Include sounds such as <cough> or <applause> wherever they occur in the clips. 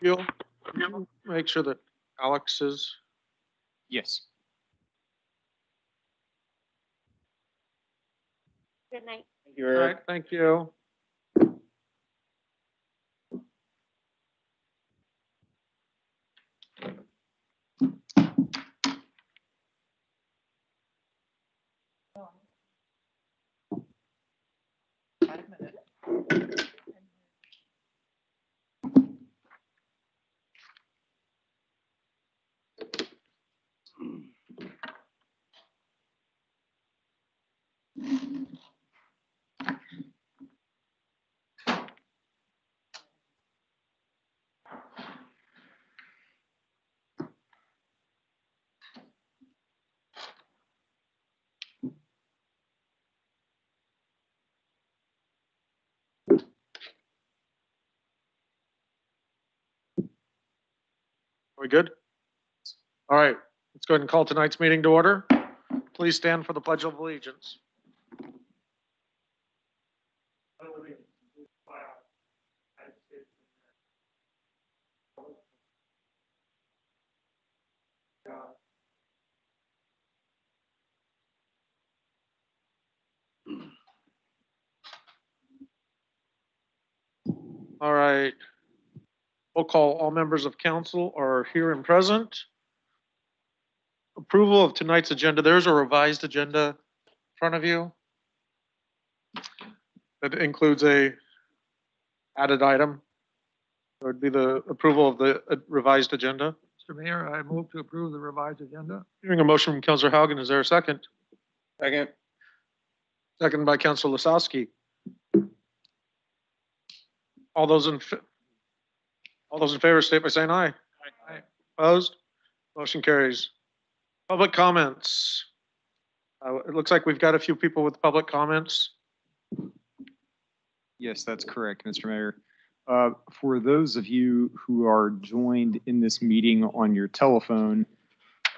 You'll you'll make sure that Alex is, Yes. Good night. Thank you. all right, thank you. Are we good? All right, let's go ahead and call tonight's meeting to order. Please stand for the Pledge of Allegiance. All right. We'll call all members of council are here and present. Approval of tonight's agenda. There's a revised agenda in front of you. That includes a added item. It would be the approval of the uh, revised agenda. Mr. Mayor, I move to approve the revised agenda. Hearing a motion from Counselor Haugen, is there a second? Second. Second by Counselor Lesowske. All those in, fa- all those in favor state by saying aye. Aye. Opposed? Motion carries. Public comments. Uh, it looks like we've got a few people with public comments. Yes, that's correct, Mr. Mayor. Uh, For those of you who are joined in this meeting on your telephone,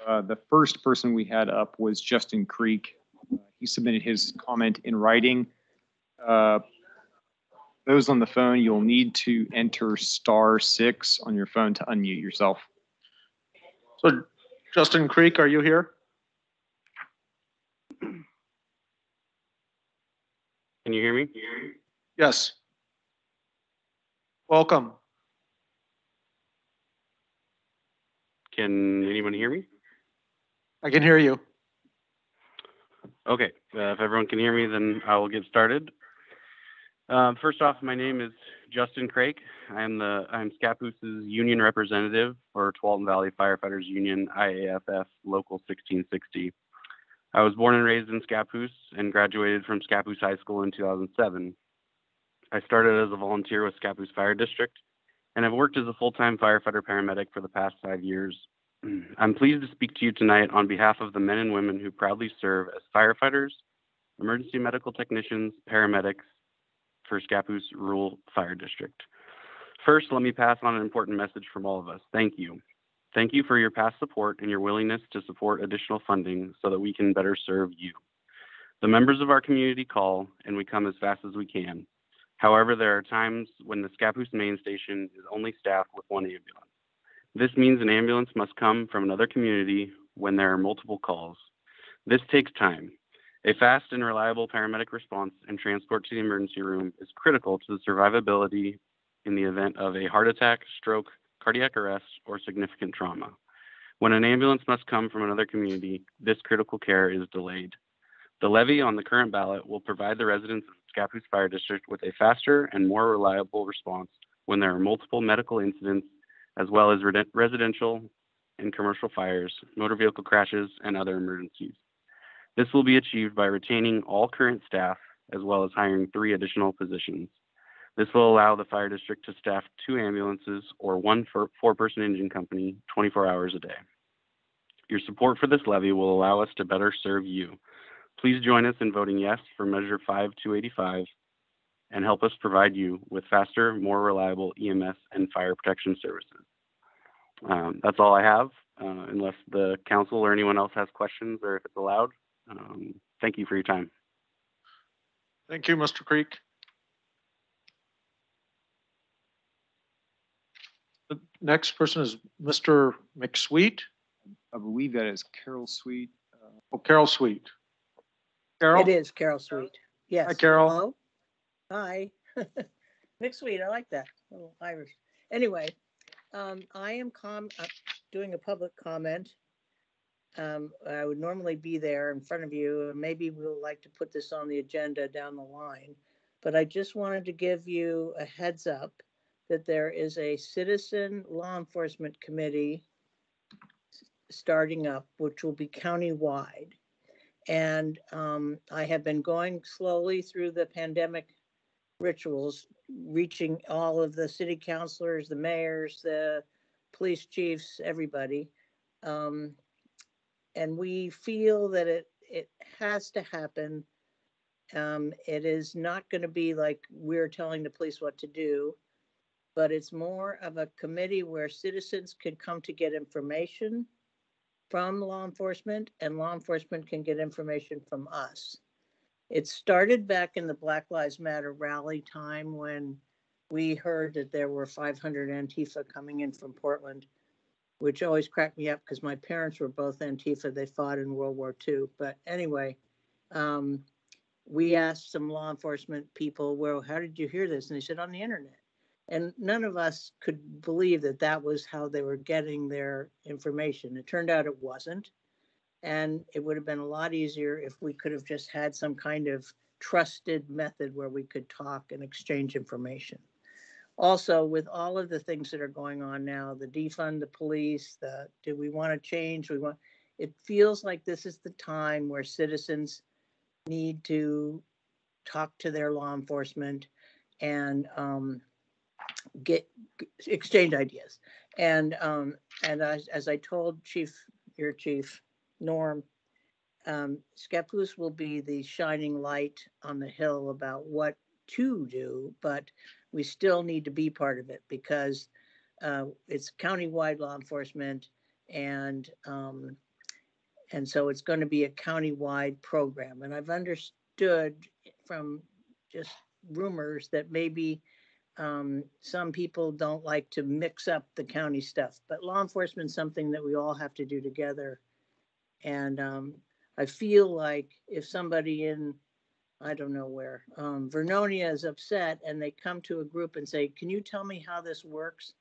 uh, the first person we had up was Justin Creek. Uh, He submitted his comment in writing. Uh, Those on the phone, you'll need to enter star six on your phone to unmute yourself. So Justin Creek, are you here? Can you hear me? Yes. Welcome. Can anyone hear me? I can hear you. Okay, uh, if everyone can hear me, then I will get started. Uh, first off, my name is Justin Craik. I'm the I'm Scappoose's union representative for Tualatin Valley Firefighters Union IAFF Local 1660. I was born and raised in Scappoose and graduated from Scappoose High School in 2007. I started as a volunteer with Scappoose Fire District and I've worked as a full-time firefighter paramedic for the past five years. <clears throat> I'm pleased to speak to you tonight on behalf of the men and women who proudly serve as firefighters, emergency medical technicians, paramedics for Scappoose Rural Fire District. First, let me pass on an important message from all of us. Thank you. Thank you for your past support and your willingness to support additional funding so that we can better serve you. The members of our community call and we come as fast as we can. However, there are times when the Scappoose main station is only staffed with one ambulance. This means an ambulance must come from another community when there are multiple calls. This takes time. A fast and reliable paramedic response and transport to the emergency room is critical to the survivability in the event of a heart attack, stroke, cardiac arrest, or significant trauma. When an ambulance must come from another community, this critical care is delayed. The levy on the current ballot will provide the residents of Scappoose Fire District with a faster and more reliable response when there are multiple medical incidents as well as residential and commercial fires, motor vehicle crashes, and other emergencies. This will be achieved by retaining all current staff as well as hiring three additional positions. This will allow the fire district to staff two ambulances or one four-person engine company 24 hours a day. Your support for this levy will allow us to better serve you. Please join us in voting yes for Measure 5285 and help us provide you with faster, more reliable EMS and fire protection services. Um, that's all I have, uh, unless the council or anyone else has questions or if it's allowed. Um, thank you for your time. Thank you, Mr. Creek. The next person is Mr. McSweet, I believe that is Carol Sweet. Uh, oh, Carol Sweet. Carol? It is Carol Sweet. Yes. Hi, Carol. Hello? Hi. <laughs> McSweet, I like that, a little Irish. Anyway, um, I am com, uh, doing a public comment. Um, I would normally be there in front of you, and maybe we'll like to put this on the agenda down the line. But I just wanted to give you a heads up that there is a citizen law enforcement committee starting up, which will be countywide. And um, I have been going slowly through the pandemic rituals, reaching all of the city councilors, the mayors, the police chiefs, everybody. Um, and we feel that it, it has to happen. Um, it is not going to be like we're telling the police what to do, but it's more of a committee where citizens can come to get information from law enforcement and law enforcement can get information from us. It started back in the Black Lives Matter rally time when we heard that there were 500 Antifa coming in from Portland, which always cracked me up because my parents were both Antifa. They fought in World War II. But anyway, um, we asked some law enforcement people, well, how did you hear this? And they said, on the internet. And none of us could believe that that was how they were getting their information. It turned out it wasn't. And it would have been a lot easier if we could have just had some kind of trusted method where we could talk and exchange information. Also, with all of the things that are going on now, the defund the police, the do we want to change? We want it feels like this is the time where citizens need to talk to their law enforcement and um, get exchange ideas. And um, and as, as I told Chief, your chief, Norm, um, Scappoose will be the shining light on the hill about what to do, but we still need to be part of it because uh, it's countywide law enforcement and um, and so it's going to be a countywide program. And I've understood from just rumors that maybe um, some people don't like to mix up the county stuff, but law enforcement is something that we all have to do together. And um, I feel like if somebody in, I don't know where, um, Vernonia is upset and they come to a group and say, can you tell me how this works?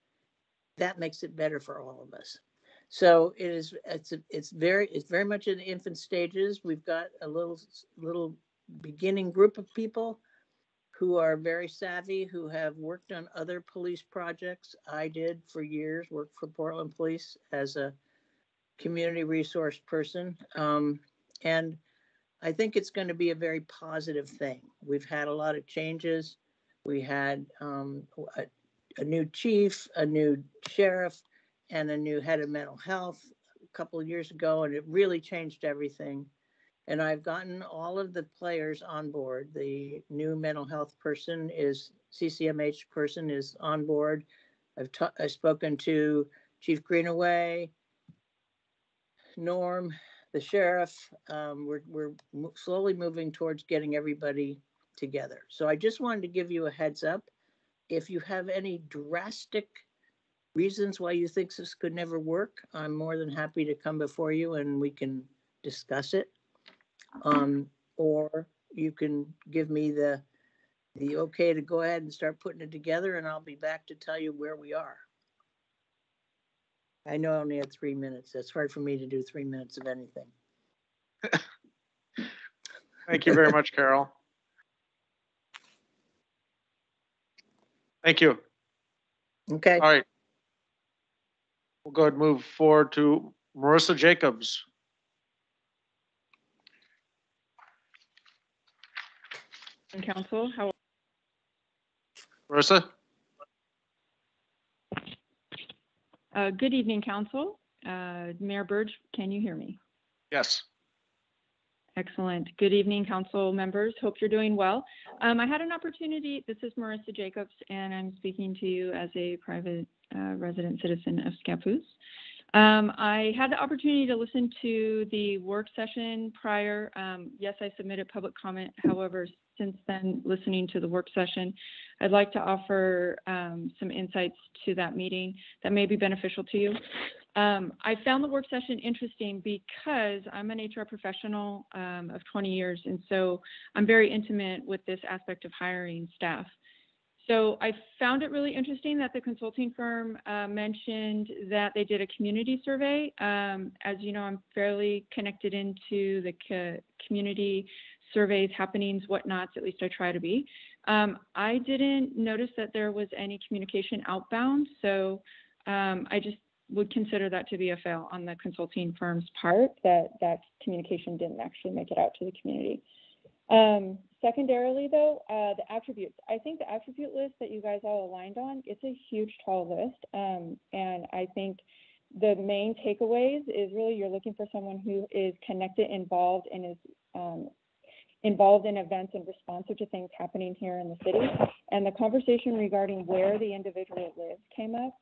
That makes it better for all of us. So it is, it's, it's very, it's very much in the infant stages. We've got a little, little beginning group of people who are very savvy, who have worked on other police projects. I did for years, worked for Portland Police as a community resource person. Um, and I think it's going to be a very positive thing. We've had a lot of changes. We had um, a, a new chief, a new sheriff, and a new head of mental health a couple of years ago, and it really changed everything. And I've gotten all of the players on board. The new mental health person is CCMH person is on board. I've I've spoken to Chief Greenaway, Norm, the sheriff. Um, we're we're slowly moving towards getting everybody together. So I just wanted to give you a heads up. If you have any drastic reasons why you think this could never work, I'm more than happy to come before you and we can discuss it. Um, or you can give me the, the okay to go ahead and start putting it together and I'll be back to tell you where we are. I know I only had three minutes. It's hard for me to do three minutes of anything. <laughs> Thank you very much, Carol. Thank you. Okay, All right. We'll go ahead and move forward to Marissa Jacobs. Council, how, Marissa? Uh, good evening, council. Uh, Mayor Burge, can you hear me? Yes. Excellent. Good evening, council members. Hope you're doing well. Um, I had an opportunity, this is Marissa Jacobs, and I'm speaking to you as a private uh, resident citizen of Scappoose. Um, I had the opportunity to listen to the work session prior. Um, yes, I submitted public comment. However, since then, listening to the work session, I'd like to offer um, some insights to that meeting that may be beneficial to you. Um, I found the work session interesting because I'm an HR professional um, of 20 years, and so I'm very intimate with this aspect of hiring staff. So I found it really interesting that the consulting firm uh, mentioned that they did a community survey. Um, as you know, I'm fairly connected into the co- community surveys, happenings, whatnots, at least I try to be. Um, I didn't notice that there was any communication outbound, so um, I just would consider that to be a fail on the consulting firm's part, that that communication didn't actually make it out to the community. Um, secondarily, though, uh, the attributes. I think the attribute list that you guys all aligned on, it's a huge, tall list. Um, and I think the main takeaways is really you're looking for someone who is connected, involved, and is um, involved in events and responsive to things happening here in the city. And the conversation regarding where the individual lives came up.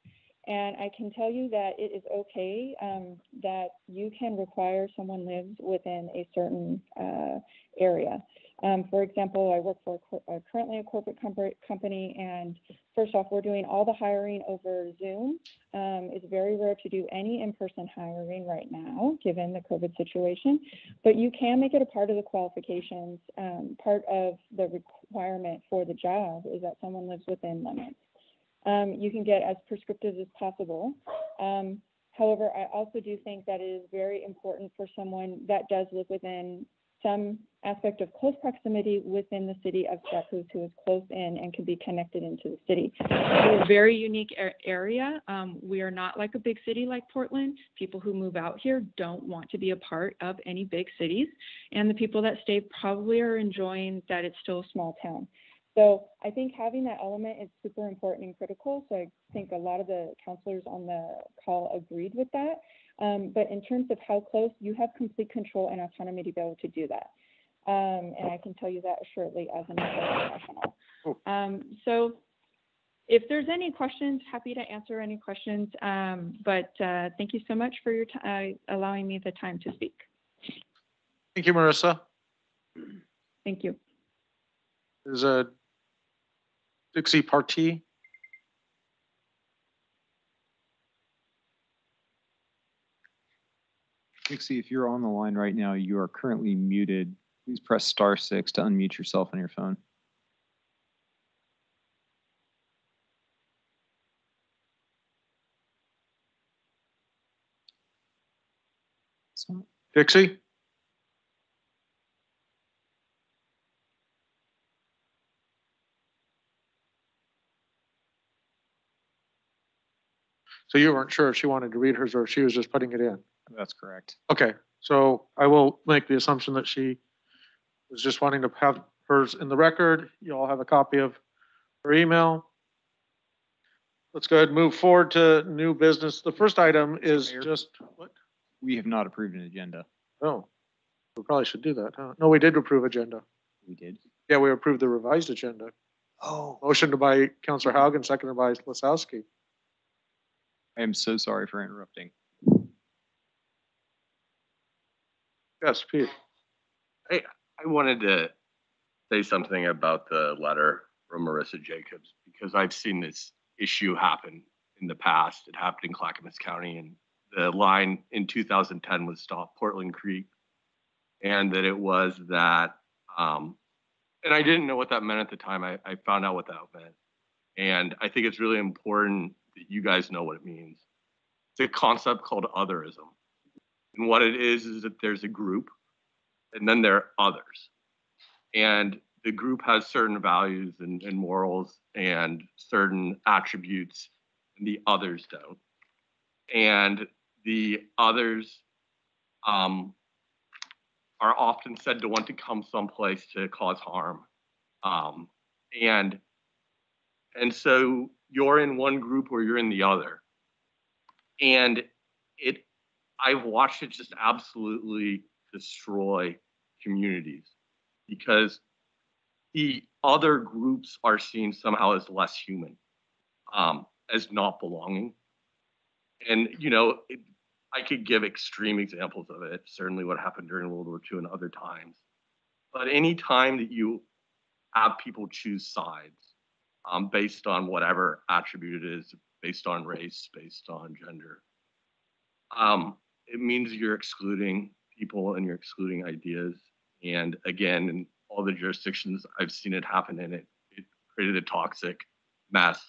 And I can tell you that it is okay um, that you can require someone lives within a certain uh, area. Um, for example, I work for a uh, currently a corporate company, and first off, we're doing all the hiring over Zoom. Um, it's very rare to do any in-person hiring right now, given the COVID situation. But you can make it a part of the qualifications. Um, part of the requirement for the job is that someone lives within limits. Um, you can get as prescriptive as possible. Um, however, I also do think that it is very important for someone that does live within some aspect of close proximity within the city of Scappoose who is close in and can be connected into the city. We're a very unique area. Um, we are not like a big city like Portland. People who move out here don't want to be a part of any big cities. And the people that stay probably are enjoying that it's still a small town. So I think having that element is super important and critical. So I think a lot of the counselors on the call agreed with that. Um, but in terms of how close, you have complete control and autonomy to be able to do that. Um, and I can tell you that assuredly as an professional. Um, so if there's any questions, happy to answer any questions. Um, but uh, thank you so much for your uh, allowing me the time to speak. Thank you, Marissa. Thank you. There's a Dixie Partee. Dixie, if you're on the line right now, you are currently muted. Please press star six to unmute yourself on your phone. So, Dixie? So you weren't sure if she wanted to read hers or if she was just putting it in? That's correct. Okay, so I will make the assumption that she was just wanting to have hers in the record. You all have a copy of her email. Let's go ahead and move forward to new business. The first item is Mayor? just, what? We have not approved an agenda. Oh, we probably should do that, huh? No, we did approve agenda. We did. Yeah, we approved the revised agenda. Oh. Motion to by Counselor Haugen, seconded by Lesowske. I am so sorry for interrupting. Yes, Pete. I wanted to say something about the letter from Marissa Jacobs because I've seen this issue happen in the past. It happened in Clackamas County and the line in 2010 was stop Portland Creek. And that it was that, um, and I didn't know what that meant at the time. I, I found out what that meant. And I think it's really important that you guys know what it means. It's a concept called otherism. And what it is, is that there's a group and then there are others. And the group has certain values and, and morals and certain attributes, and the others don't. And the others um, are often said to want to come someplace to cause harm. Um, and and so you're in one group or you're in the other. And it I've watched it just absolutely destroy communities because the other groups are seen somehow as less human, um, as not belonging. And, you know, it, I could give extreme examples of it, certainly what happened during World War II and other times. But any time that you have people choose sides um, based on whatever attribute it is, based on race, based on gender, um, it means you're excluding people and you're excluding ideas. And again, in all the jurisdictions I've seen it happen in, it it created a toxic mess.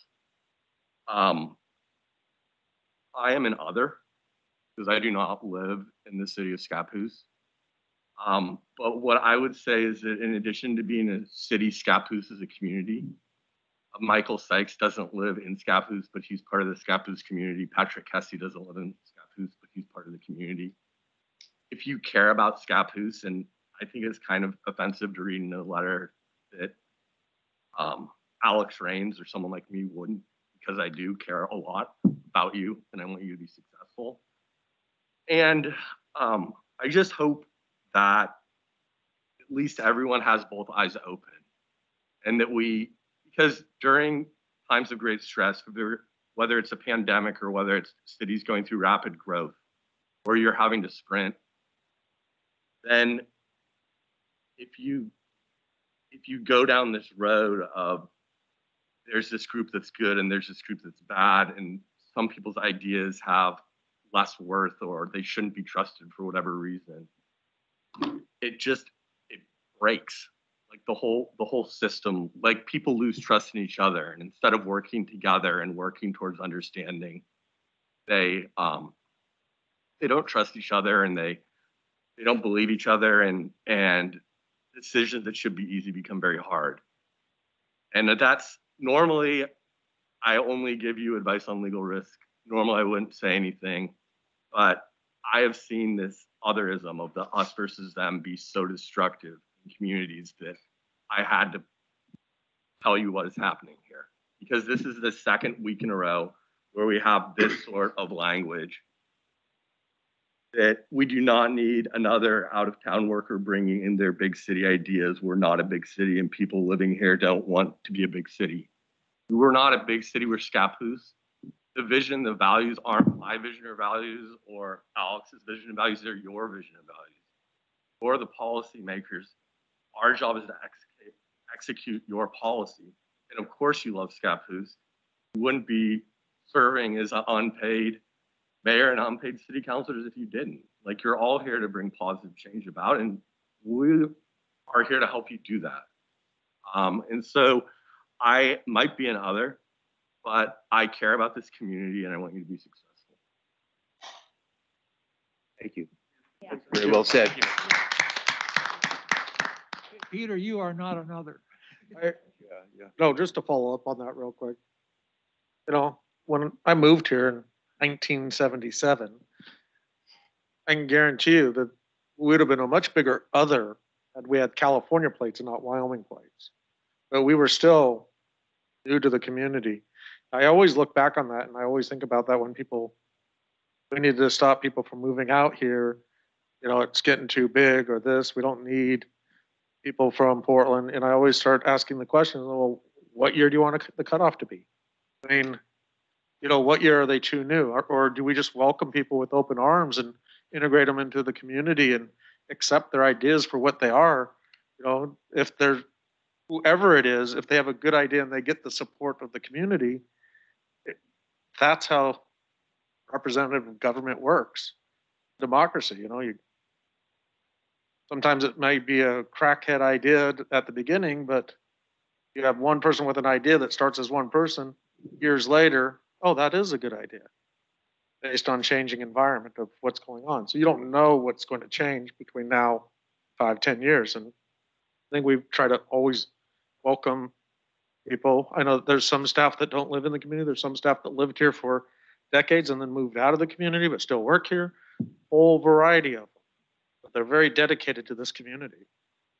Um, I am an other because I do not live in the city of Scappoose. Um, but what I would say is that in addition to being a city, Scappoose is a community. Michael Sykes doesn't live in Scappoose, but he's part of the Scappoose community. Patrick Hesse doesn't live in Scappoose, but he's part of the community. If you care about Scappoose, and I think it's kind of offensive to read in a letter that um, Alex Rains or someone like me wouldn't, because I do care a lot about you and I want you to be successful. And um, I just hope that at least everyone has both eyes open and that we, because during times of great stress, whether- it's a pandemic or whether it's cities going through rapid growth or you're having to sprint, then if you if you go down this road of there's this group that's good and there's this group that's bad and some people's ideas have less worth or they shouldn't be trusted for whatever reason it just it breaks like the whole the whole system like people lose trust in each other and instead of working together and working towards understanding they um they don't trust each other and they they don't believe each other and and decisions that should be easy become very hard. And that's normally i only give you advice on legal risk. Normally i wouldn't say anything but i have seen this otherism of the us versus them be so destructive communities that i had to tell you what is happening here because this is the second week in a row where we have this <coughs> sort of language that we do not need another out of town worker bringing in their big city ideas. We're not a big city and people living here don't want to be a big city. We're not a big city, we're Scappoose. The vision, the values aren't my vision or values or Alex's vision and values, they're your vision and values. Or the policymakers. Our job is to execute, execute your policy. And of course you love Scappoose. You wouldn't be serving as an unpaid mayor and unpaid city councilors if you didn't. Like you're all here to bring positive change about, and we are here to help you do that. Um, and so I might be an other, but I care about this community and I want you to be successful. Thank you. Very well said. Peter, you are not another. I- No, just to follow up on that real quick. You know, when I moved here in nineteen seventy-seven, I can guarantee you that we would have been a much bigger other had we had California plates and not Wyoming plates. But we were still new to the community. I always look back on that and I always think about that when people, we need to stop people from moving out here. You know, it's getting too big or this, we don't need people from Portland, and I always start asking the question, well, what year do you want the cutoff to be? I mean, you know, what year are they too new? Or, or do we just welcome people with open arms and integrate them into the community and accept their ideas for what they are? You know, if they're, whoever it is, if they have a good idea and they get the support of the community, it- that's how representative government works. Democracy, you know, you, sometimes it might be a crackhead idea at the beginning, but you have one person with an idea that starts as one person, years later, oh, that is a good idea. Based on changing environment of what's going on. So you don't know what's going to change between now, five, ten years. And I think we try to always welcome people. I know there's some staff that don't live in the community. There's some staff that lived here for decades and then moved out of the community, but still work here. Whole variety of they're very dedicated to this community.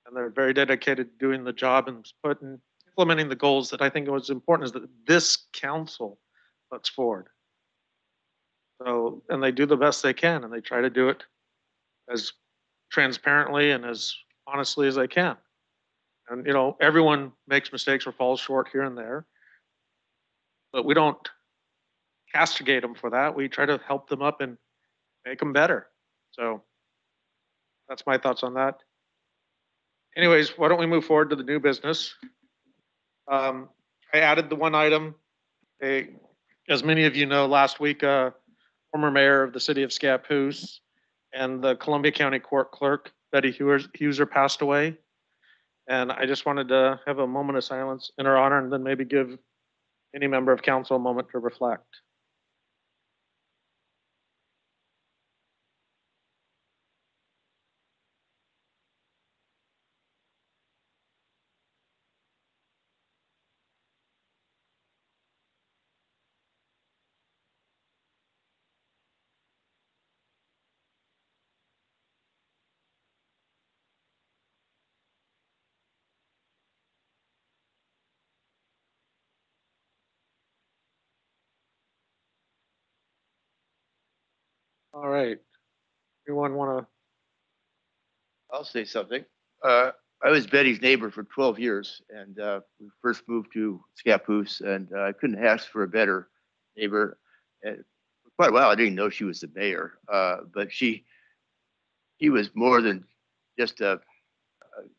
And they're very dedicated to doing the job and putting, implementing the goals that I think was important is that this council puts forward. So, and they do the best they can and they try to do it as transparently and as honestly as they can. And, you know, everyone makes mistakes or falls short here and there. But we don't castigate them for that. We try to help them up and make them better. So that's my thoughts on that. Anyways, why don't we move forward to the new business? Um, I added the one item. eh, as many of you know, last week, uh, former mayor of the city of Scappoose and the Columbia County Court Clerk, Betty Huser, passed away. And I just wanted to have a moment of silence in her honor and then maybe give any member of council a moment to reflect. All right. Anyone want to? I'll say something. Uh, I was Betty's neighbor for twelve years and, uh, we first moved to Scappoose and uh, I couldn't ask for a better neighbor. And for quite a while, I didn't know she was the mayor, uh, but she, she was more than just a, a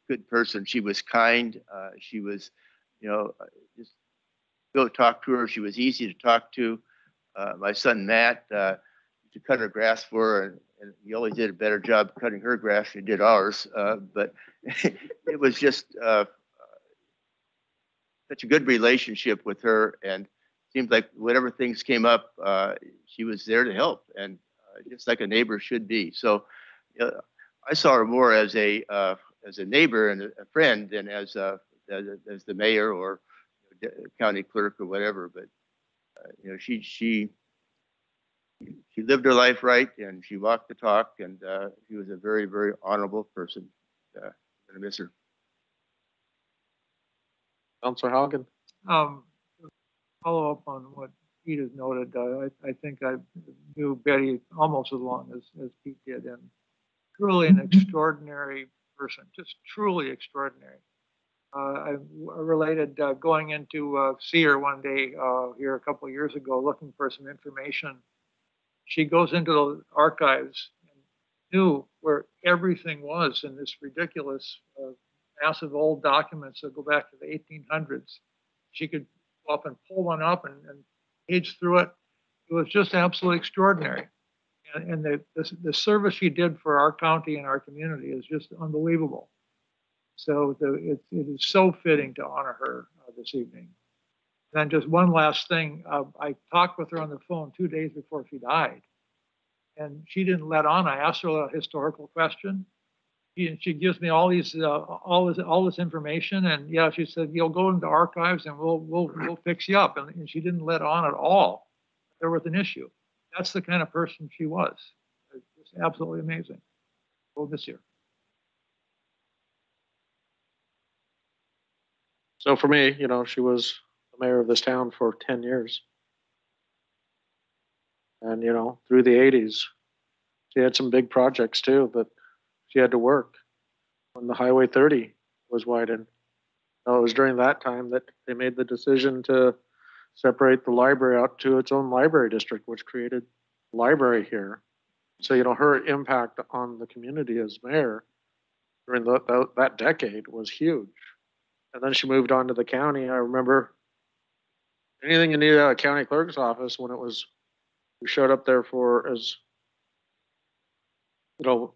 good person. She was kind. Uh, she was, you know, uh, just go talk to her. She was easy to talk to. Uh, my son Matt, uh, to cut her grass for her, and, and he always did a better job cutting her grass than he did ours. Uh, but <laughs> it was just uh, such a good relationship with her, and seems like whatever things came up, uh, she was there to help, and uh, just like a neighbor should be. So uh, I saw her more as a uh, as a neighbor and a a friend than as uh, as, as the mayor or county clerk or whatever. But you know, she she she lived her life right and she walked the talk and uh, she was a very, very honorable person. Uh, I'm gonna miss her. Counselor Haugen? Um, follow up on what Pete has noted, uh, I, I think I knew Betty almost as long as, as Pete did and truly an <laughs> extraordinary person, just truly extraordinary. Uh, I w- related, uh, going into, uh, see her one day, uh, here a couple of years ago, looking for some information. She goes into the archives and knew where everything was in this ridiculous, uh, massive old documents that go back to the eighteen hundreds. She could go up and pull one up and, and page through it. It was just absolutely extraordinary. And, and the, the, the service she did for our county and our community is just unbelievable. So the, it, it is so fitting to honor her uh, this evening. And then just one last thing, uh, I talked with her on the phone two days before she died. And she didn't let on. I asked her a historical question. She, she gives me all these, uh, all this, all this information. And yeah, she said, you'll go into archives and we'll, we'll, we'll fix you up. And, and she didn't let on at all. There was an issue. That's the kind of person she was. Just absolutely amazing. We'll miss her. So for me, you know, she was the mayor of this town for ten years. And, you know, through the eighties, she had some big projects too, but she had to work when the Highway thirty was widened. Now, it was during that time that they made the decision to separate the library out to its own library district, which created library here. So, you know, her impact on the community as mayor during the, that, that decade was huge. And then she moved on to the county. I remember anything you needed out of county clerk's office when it was, we showed up there for as, you know,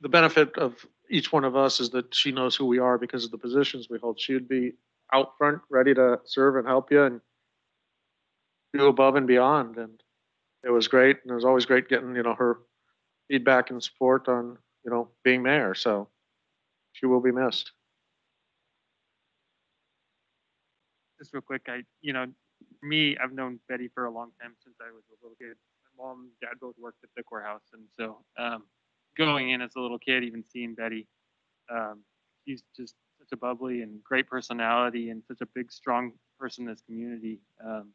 the benefit of each one of us is that she knows who we are because of the positions we hold. She would be out front, ready to serve and help you and do above and beyond. And it was great. And it was always great getting, you know, her feedback and support on, you know, being mayor. So she will be missed. just real quick, I, you know, for me, I've known Betty for a long time since I was a little kid. My mom and dad both worked at the courthouse, and so um, going in as a little kid, even seeing Betty, um, she's just such a bubbly and great personality, and such a big, strong person in this community. Um,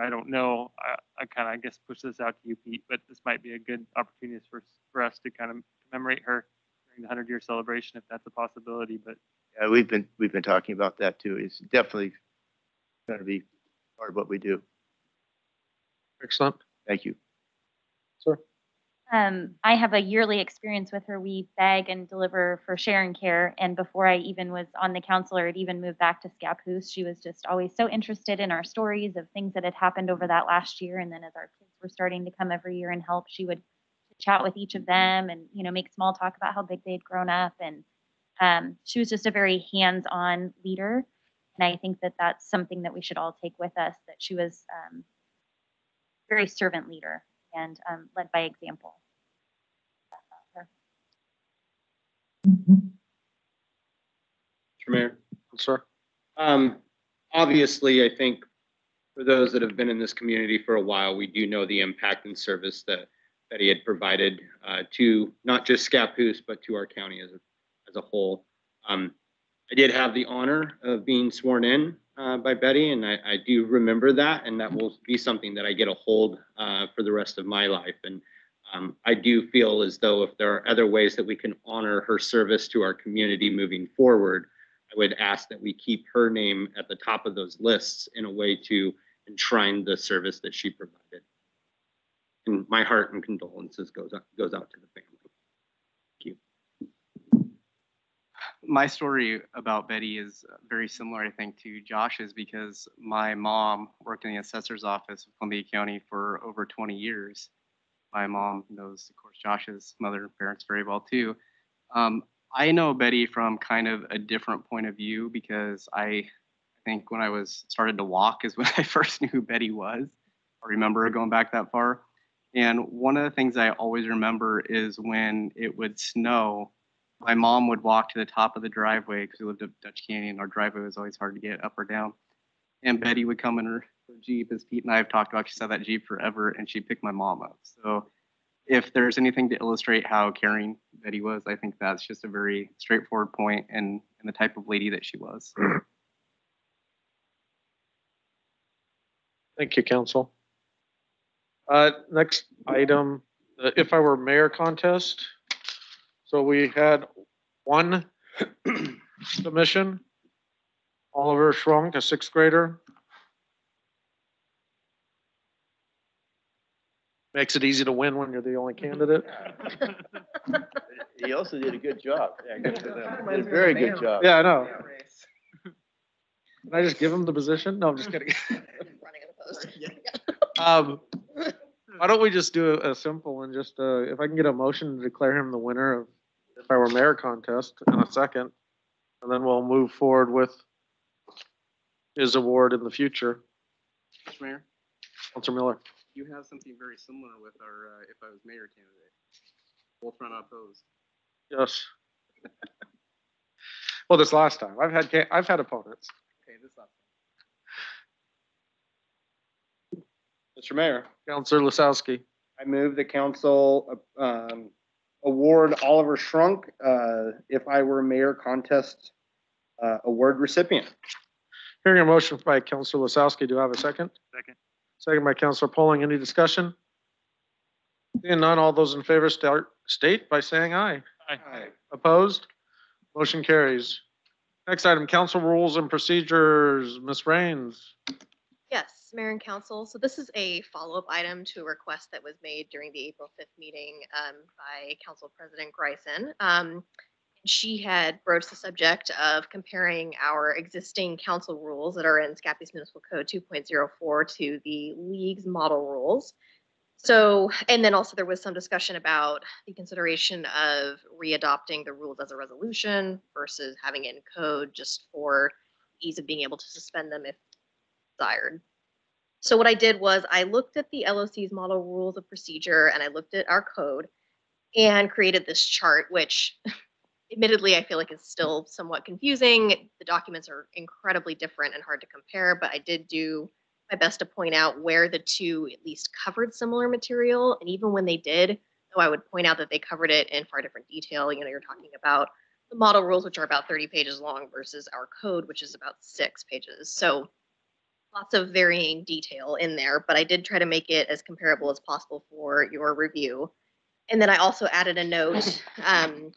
I don't know. I, I kind of, I guess, push this out to you, Pete, but this might be a good opportunity for for us to kind of commemorate her during the hundred year celebration, if that's a possibility. But Yeah, we've been, we've been talking about that too. It's definitely going to be part of what we do. Excellent. Thank you. Sir? Um, I have a yearly experience with her. We bag and deliver for Sharon Care. And before I even was on the council or had even moved back to Scappoose, she was just always so interested in our stories of things that had happened over that last year. And then as our kids were starting to come every year and help, she would chat with each of them and, you know, make small talk about how big they'd grown up. And um, she was just a very hands-on leader. And I think that that's something that we should all take with us, that she was um, very servant leader and um, led by example. Mayor. Sir? Um, obviously, I think for those that have been in this community for a while, we do know the impact and service that that he had provided uh, to not just Scappoose, but to our county as a, as a whole. Um, I did have the honor of being sworn in uh, by Betty, and I, I do remember that, and that will be something that I get a hold uh, for the rest of my life. And um, I do feel as though if there are other ways that we can honor her service to our community moving forward, I would ask that we keep her name at the top of those lists in a way to enshrine the service that she provided. And my heart and condolences goes out, goes out to the family. My story about Betty is very similar, I think, to Josh's because my mom worked in the assessor's office of Columbia County for over 20 years. My mom knows, of course, Josh's mother and parents very well too. Um, I know Betty from kind of a different point of view because I, I think when I was started to walk is <laughs> when I first knew who Betty was. I remember going back that far. And one of the things I always remember is when it would snow my mom would walk to the top of the driveway because we lived up Dutch Canyon. Our driveway was always hard to get up or down. And Betty would come in her, her Jeep, as Pete and I have talked about. She saw that Jeep forever, and she'd pick my mom up. So if there's anything to illustrate how caring Betty was, I think that's just a very straightforward point and, and the type of lady that she was. Thank you, council. Uh, next item, if I were mayor contest. So we had one <clears throat> submission. Oliver Schrunk, a sixth grader. Makes it easy to win when you're the only <laughs> candidate. He also did a good job. Yeah, good for them. Did a very good job. Yeah, I know. Can I just give him the position? No, I'm just kidding. <laughs> <laughs> Um, why don't we just do a, a simple and just, uh, if I can get a motion to declare him the winner of if I were mayor contest in a second, and then we'll move forward with his award in the future. Mr. Mayor, Counselor Miller. you have something very similar with our, uh, if I was mayor candidate. Both run opposed. Yes. Well, this last time, I've had, ca- I've had opponents. Okay, this last. Mr. Mayor, Counselor Lesowske. I move the council um, award Oliver Shrunk, uh, if I were mayor contest uh, award recipient. Hearing a motion by Counselor Lesowske, do I have a second? Second. Second by Counselor Poling. Any discussion? Seeing none, all those in favor start, state by saying aye. Aye. Opposed? Motion carries. Next item, council rules and procedures. Ms. Rains. Yes, Mayor and Council. So this is a follow-up item to a request that was made during the April 5th meeting um, by Council President Greisen. Um, She had broached the subject of comparing our existing council rules that are in Scappoose Municipal Code 2.04 to the league's model rules. So, and then also there was some discussion about the consideration of readopting the rules as a resolution versus having it in code just for ease of being able to suspend them if desired. So what I did was I looked at the LOC's model rules of procedure and I looked at our code and created this chart, which <laughs> admittedly I feel like is still somewhat confusing. The documents are incredibly different and hard to compare, but I did do my best to point out where the two at least covered similar material. And even when they did, though I would point out that they covered it in far different detail. You know, you're talking about the model rules, which are about 30 pages long versus our code, which is about six pages. So lots of varying detail in there, but I did try to make it as comparable as possible for your review. And then I also added a note <laughs> um,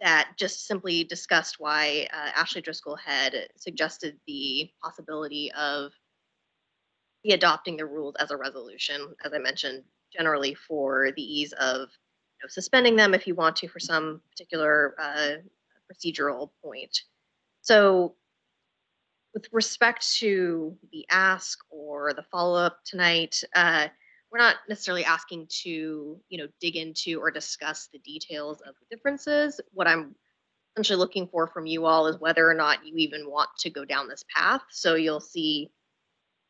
that just simply discussed why uh, Ashley Driscoll had suggested the possibility of the adopting the rules as a resolution, as I mentioned, generally for the ease of you know, suspending them if you want to for some particular uh, procedural point. So with respect to the ask or the follow-up tonight, uh, we're not necessarily asking to, you know, dig into or discuss the details of the differences. What I'm essentially looking for from you all is whether or not you even want to go down this path. So you'll see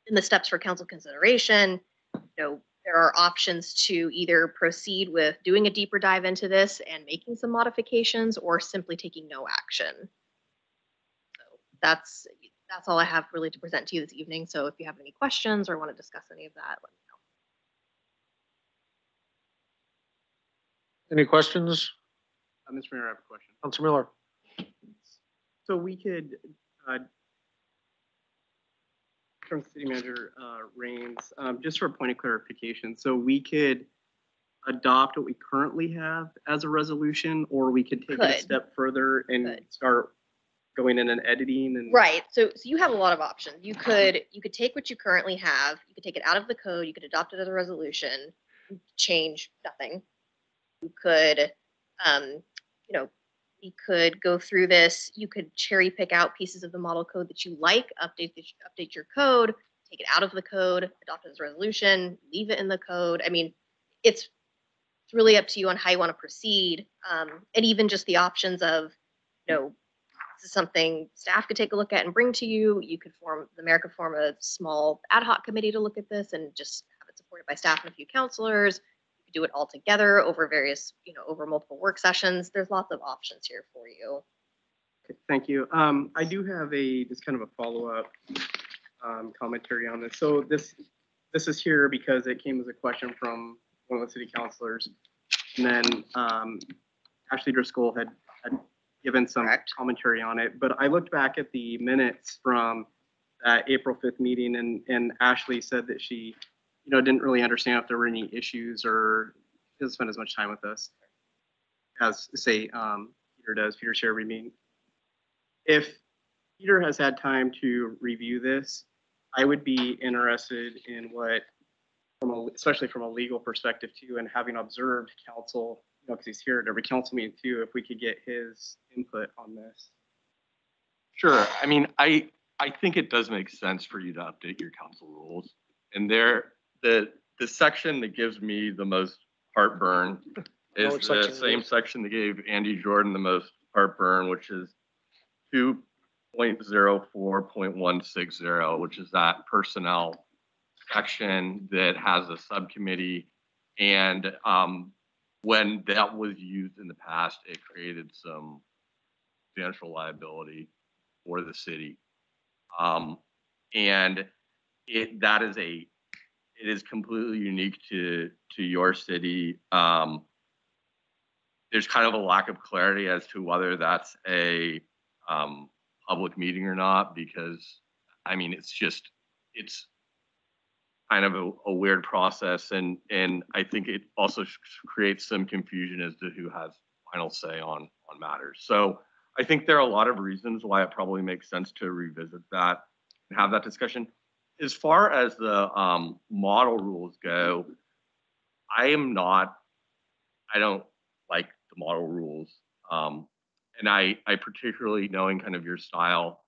in the steps for council consideration, you know, there are options to either proceed with doing a deeper dive into this and making some modifications or simply taking no action. So that's, that's all I have really to present to you this evening. So if you have any questions or want to discuss any of that, let me know. Any questions? Uh, Mr. Mayor, I have a question. Counselor Miller? So we could, uh, from city manager, uh, Rains, um, just for a point of clarification, so we could adopt what we currently have as a resolution, or we could take it a step further and Could. start going in and editing and. Right, so, so you have a lot of options. You could, you could take what you currently have, you could take it out of the code, you could adopt it as a resolution, change nothing. You could, um, you know, you could go through this, you could cherry pick out pieces of the model code that you like, update, the update your code, take it out of the code, adopt it as a resolution, leave it in the code. I mean, it's, it's really up to you on how you want to proceed. Um, and even just the options of, you know, is something staff could take a look at and bring to you. You could form, the mayor could form a small ad hoc committee to look at this and just have it supported by staff and a few counselors. You could do it all together over various, you know, over multiple work sessions. There's lots of options here for you. Okay, Thank you. Um, I do have a, just kind of a follow-up, um, commentary on this. So this, this is here because it came as a question from one of the city councilors. And then, um, Ashley Driscoll had, had given some commentary on it, but I looked back at the minutes from that April fifth meeting and, and Ashley said that she, you know, didn't really understand if there were any issues or didn't spend as much time with us as, say, um, Peter does, Peter Sherry mean, if Peter has had time to review this, I would be interested in what, from a, especially from a legal perspective too, and having observed counsel, know, because he's here at every council meeting too, if we could get his input on this. Sure. I mean, I, I think it does make sense for you to update your council rules. And there, the, the section that gives me the most heartburn <laughs> is which the section same is? section that gave Andy Jordan the most heartburn, which is two point zero four point one six zero, which is that personnel section that has a subcommittee. And, um, when that was used in the past, it created some financial liability for the city. Um, and it, that is a, it is completely unique to, to your city. Um, there's kind of a lack of clarity as to whether that's a, um, public meeting or not, because, I mean, it's just, it's kind of a, a weird process and, and I think it also creates some confusion as to who has final say on, on matters. So I think there are a lot of reasons why it probably makes sense to revisit that and have that discussion. As far as the, um, model rules go, I am not, I don't like the model rules. Um, and I, I particularly knowing kind of your style,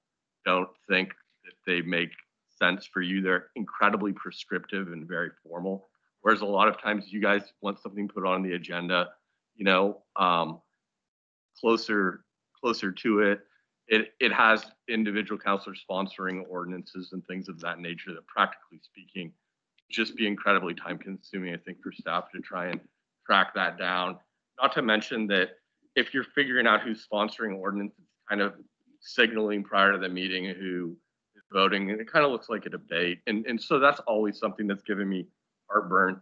don't think that they make sense for you. They're incredibly prescriptive and very formal. Whereas a lot of times you guys want something put on the agenda, you know, um, closer, closer to it. It, it has individual counselors sponsoring ordinances and things of that nature that practically speaking, just be incredibly time consuming, I think, for staff to try and track that down. Not to mention that if you're figuring out who's sponsoring ordinances, kind of signaling prior to the meeting who voting, and it kind of looks like a debate. And, and so that's always something that's given me heartburn.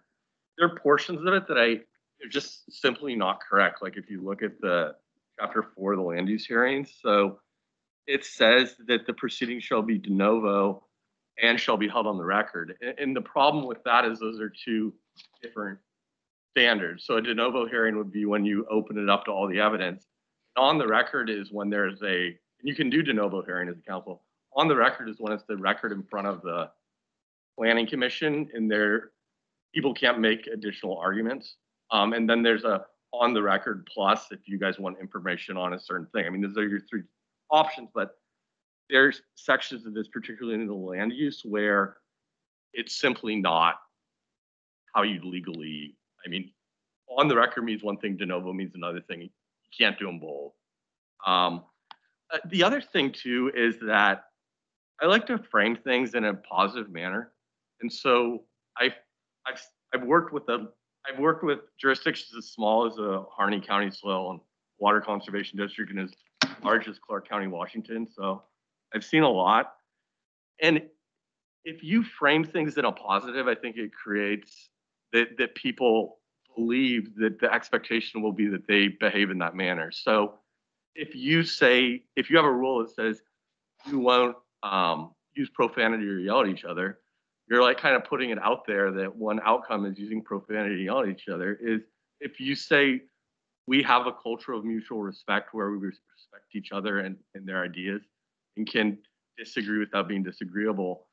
There are portions of it that I, they're just simply not correct. Like if you look at the chapter four of the land use hearings, so it says that the proceeding shall be de novo and shall be held on the record. And, and the problem with that is those are two different standards. So a de novo hearing would be when you open it up to all the evidence. On the record is when there's a, you can do de novo hearing as a council. On the record is when it's the record in front of the planning commission and there, people can't make additional arguments. Um, and then there's a on the record plus if you guys want information on a certain thing. I mean, those are your three options, but there's sections of this, particularly in the land use, where it's simply not how you legally, I mean, on the record means one thing, de novo means another thing. You can't do them both. Um, uh, the other thing too is that I like to frame things in a positive manner. And so I've, I've, I've worked with a, I've worked with jurisdictions as small as a Harney County Soil and Water Conservation District and as large as Clark County, Washington. So I've seen a lot. And if you frame things in a positive, I think it creates that, that people believe that the expectation will be that they behave in that manner. So if you say, if you have a rule that says you won't um, use profanity or yell at each other, you're like kind of putting it out there that one outcome is using profanity to yell at each other. Is if you say we have a culture of mutual respect where we respect each other and, and their ideas and can disagree without being disagreeable.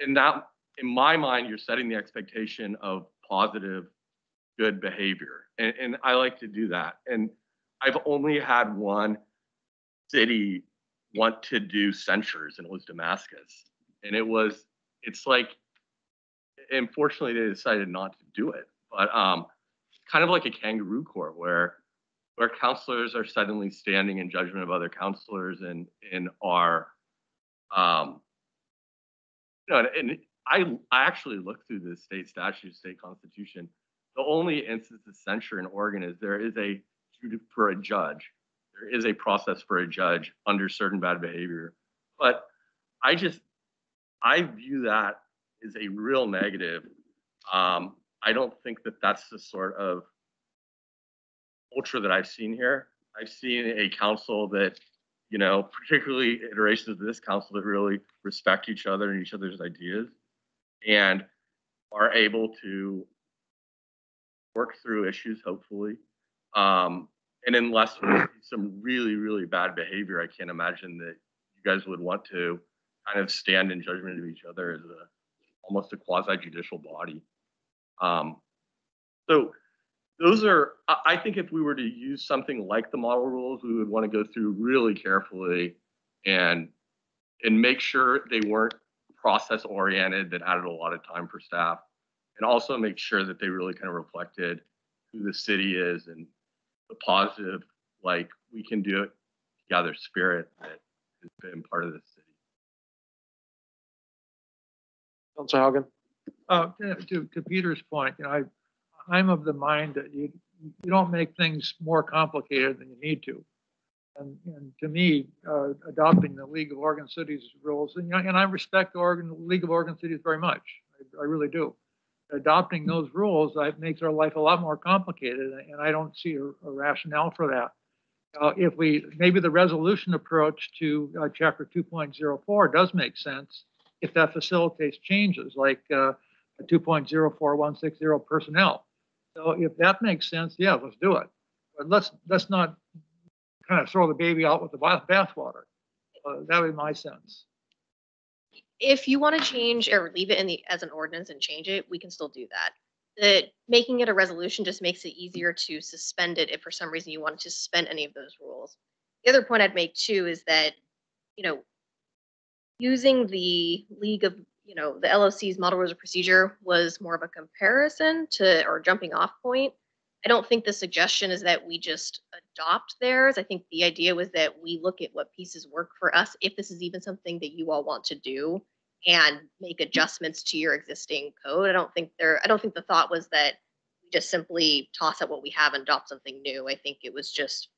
And that, in my mind, you're setting the expectation of positive, good behavior. And, and I like to do that. And I've only had one city want to do censures, and it was Damascus. And it was, it's like, unfortunately, they decided not to do it. But um, kind of like a kangaroo court where where counselors are suddenly standing in judgment of other counselors and and are um you know and I I actually looked through the state statute, state constitution. The only instance of censure in Oregon is there is a for a judge. There is a process for a judge under certain bad behavior. But I just I view that as a real negative. Um, I don't think that that's the sort of culture that I've seen here. I've seen a council that, you know, particularly iterations of this council that really respect each other and each other's ideas and are able to work through issues, hopefully. Um, and unless we see some really, really bad behavior, I can't imagine that you guys would want to kind of stand in judgment of each other as a almost a quasi judicial body. Um, so those are, I, think if we were to use something like the model rules, we would want to go through really carefully and and make sure they weren't process oriented that added a lot of time for staff and also make sure that they really kind of reflected who the city is and the positive like we can do it together spirit that has been part of the city Counselor Haugen? Uh, to, to Peter's point, you know, I, I'm of the mind that you, you don't make things more complicated than you need to. And, and to me, uh, adopting the League of Oregon Cities rules, and, you know, and I respect the Oregon League of Oregon Cities very much. I, I really do. Adopting those rules that makes our life a lot more complicated, and I don't see a, a rationale for that. Uh, if we maybe the resolution approach to uh, chapter 2.04 does make sense if that facilitates changes like uh, 2.04160 personnel. So if that makes sense, yeah, let's do it. But let's let's not kind of throw the baby out with the bath bathwater. Uh, that would be my sense. If you want to change or leave it in the as an ordinance and change it, we can still do that. The making it a resolution just makes it easier to suspend it if for some reason you wanted to suspend any of those rules. The other point I'd make too is that, you know, using the League of, you know, the LOC's model rules of procedure was more of a comparison to or jumping off point. I don't think the suggestion is that we just adopt theirs. I think the idea was that we look at what pieces work for us, if this is even something that you all want to do, and make adjustments to your existing code. I don't think there, I don't think the thought was that we just simply toss out what we have and adopt something new. I think it was just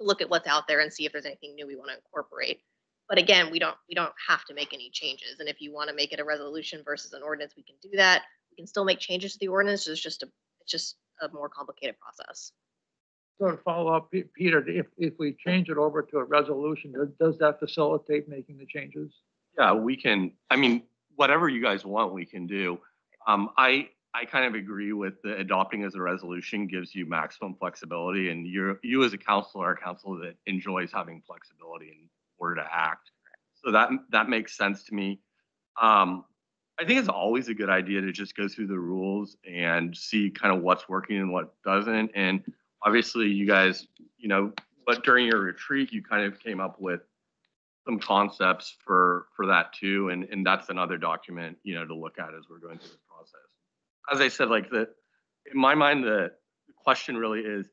to look at what's out there and see if there's anything new we want to incorporate. But again, we don't, we don't have to make any changes. And if you want to make it a resolution versus an ordinance, we can do that. We can still make changes to the ordinance. It's just a, it's just a more complicated process. So to follow up, Peter, if, if we change it over to a resolution, does- does that facilitate making the changes? Yeah we can i mean whatever you guys want we can do. Um, i i kind of agree with the adopting as a resolution gives you maximum flexibility and you're you as a counselor are a counselor that enjoys having flexibility in order to act. So that that makes sense to me. Um, I think it's always a good idea to just go through the rules and see kind of what's working and what doesn't. And obviously, you guys, you know, but during your retreat, you kind of came up with some concepts for for that too. And and that's another document, you know, to look at as we're going through this process. As I said, like the in my mind, the question really is,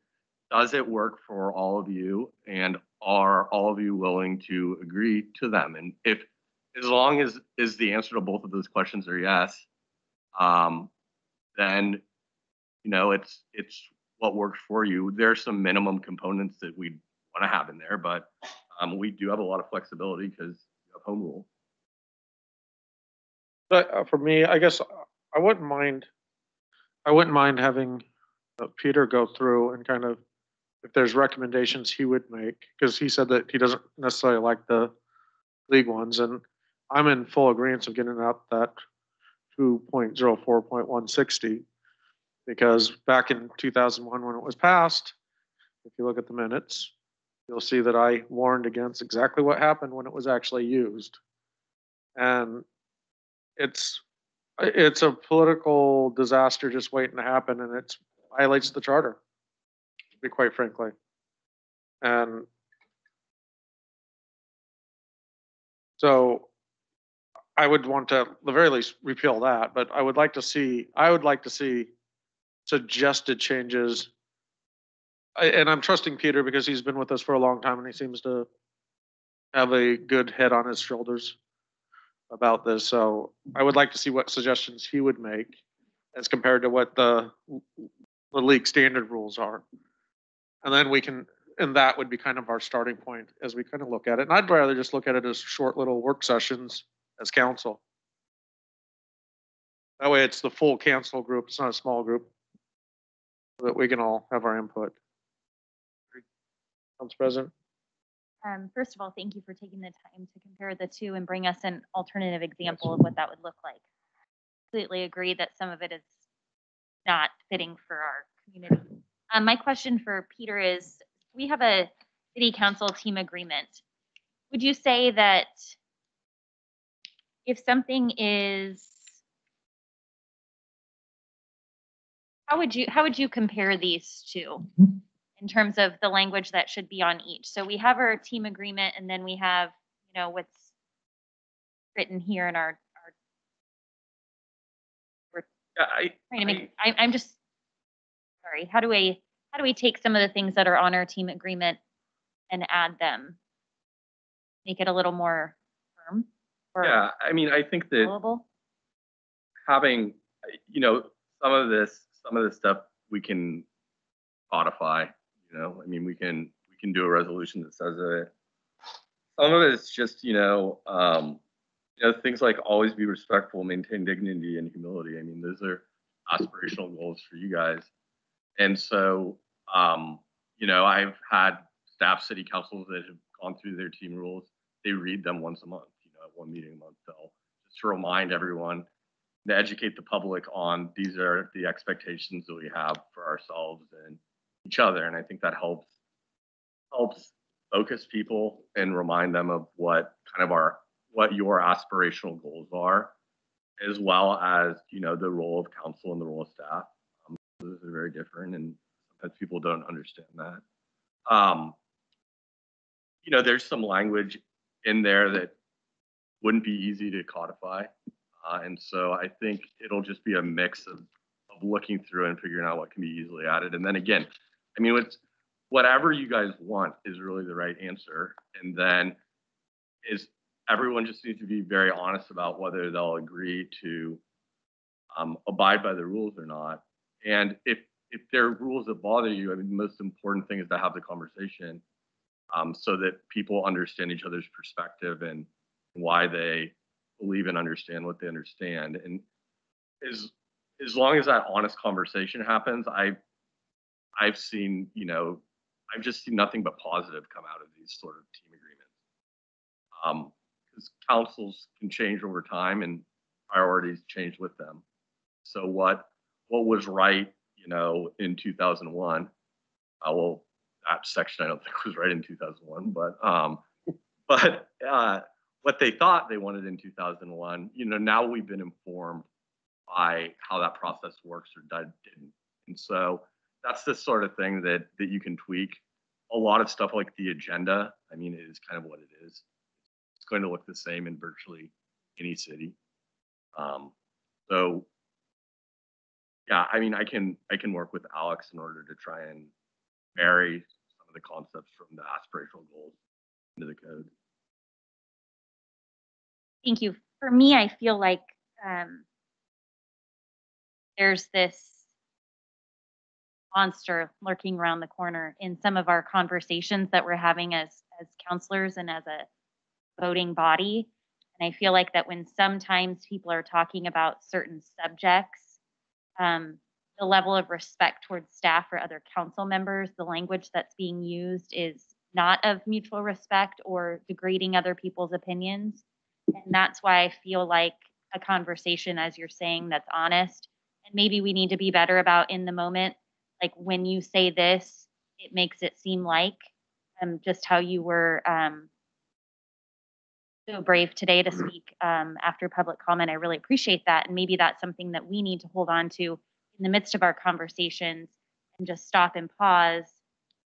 does it work for all of you? And are all of you willing to agree to them? And if as long as is the answer to both of those questions are yes, um, then you know it's it's what works for you. There's some minimum components that we want to have in there, but um, we do have a lot of flexibility because you have home rule. But uh, for me, I guess I wouldn't mind, I wouldn't mind having uh, Peter go through and kind of, if there's recommendations he would make, because he said that he doesn't necessarily like the league ones, and I'm in full agreement of getting out that two point zero four point one sixty. Because back in two thousand one, when it was passed, if you look at the minutes, you'll see that I warned against exactly what happened when it was actually used. And it's, it's a political disaster just waiting to happen and it violates the charter, to be quite frankly. And so I would want to, at the very least, repeal that, but I would like to see, I would like to see suggested changes. And I'm trusting Peter because he's been with us for a long time and he seems to have a good head on his shoulders about this. So I would like to see what suggestions he would make as compared to what the, the league standard rules are. And then we can, and that would be kind of our starting point as we kind of look at it. And I'd rather just look at it as short little work sessions as council. That way it's the full council group, it's not a small group. so That we can all have our input. Council President? Um, first of all, thank you for taking the time to compare the two and bring us an alternative example of what that would look like. I completely agree that some of it is not fitting for our community. Um, my question for Peter is, we have a city council team agreement. Would you say that if something is how would you, how would you compare these two? In terms of the language that should be on each. So we have our team agreement and then we have, you know, what's written here in our, our I, trying to make, I, I'm just, sorry, how do we, how do we take some of the things that are on our team agreement and add them? Make it a little more firm or yeah, I mean, I think that followable? having, you know, some of this, some of this stuff we can codify, you know, I mean, we can, we can do a resolution that says it. Some of it's just, you know, um, you know, things like always be respectful, maintain dignity and humility. I mean, those are aspirational goals for you guys. And so, um, you know, I've had staff city councils that have gone through their team rules. They read them once a month, you know, at one meeting a month. They'll just to remind everyone to educate the public on these are the expectations that we have for ourselves and each other. And I think that helps helps focus people and remind them of what kind of our what your aspirational goals are, as well as you know the role of council and the role of staff. Um, those are very different, and sometimes people don't understand that. Um, you know, there's some language in there that wouldn't be easy to codify, uh, and so I think it'll just be a mix of of looking through and figuring out what can be easily added. And then again, I mean, what's whatever you guys want is really the right answer. And then is everyone just needs to be very honest about whether they'll agree to um, abide by the rules or not. And if if there are rules that bother you, I mean, the most important thing is to have the conversation um, so that people understand each other's perspective and why they believe and understand what they understand. And as as long as that honest conversation happens, I I've seen, you know, I've just seen nothing but positive come out of these sort of team agreements. Um, because councils can change over time and priorities change with them. So what what was right, you know, in 2001, uh, well, that section I don't <laughs> think was right in 2001, but um, <laughs> but uh, what they thought they wanted in two thousand and one, you know, now we've been informed by how that process works or did- didn't. And so that's the sort of thing that, that you can tweak. A lot of stuff like the agenda, I mean, it is kind of what it is. It's going to look the same in virtually any city. Um, so yeah, I mean, I can, I can work with Alex in order to try and marry some of the concepts from the aspirational goals into the code. Thank you. For me, I feel like um, there's this monster lurking around the corner in some of our conversations that we're having as as counselors and as a voting body. And I feel like that when sometimes people are talking about certain subjects, um, the level of respect towards staff or other council members, the language that's being used is not of mutual respect or degrading other people's opinions. And that's why I feel like a conversation, as you're saying, that's honest. And maybe we need to be better about in the moment, like when you say this, it makes it seem like um, just how you were um, so brave today to speak um, after public comment. I really appreciate that. And maybe that's something that we need to hold on to in the midst of our conversations and just stop and pause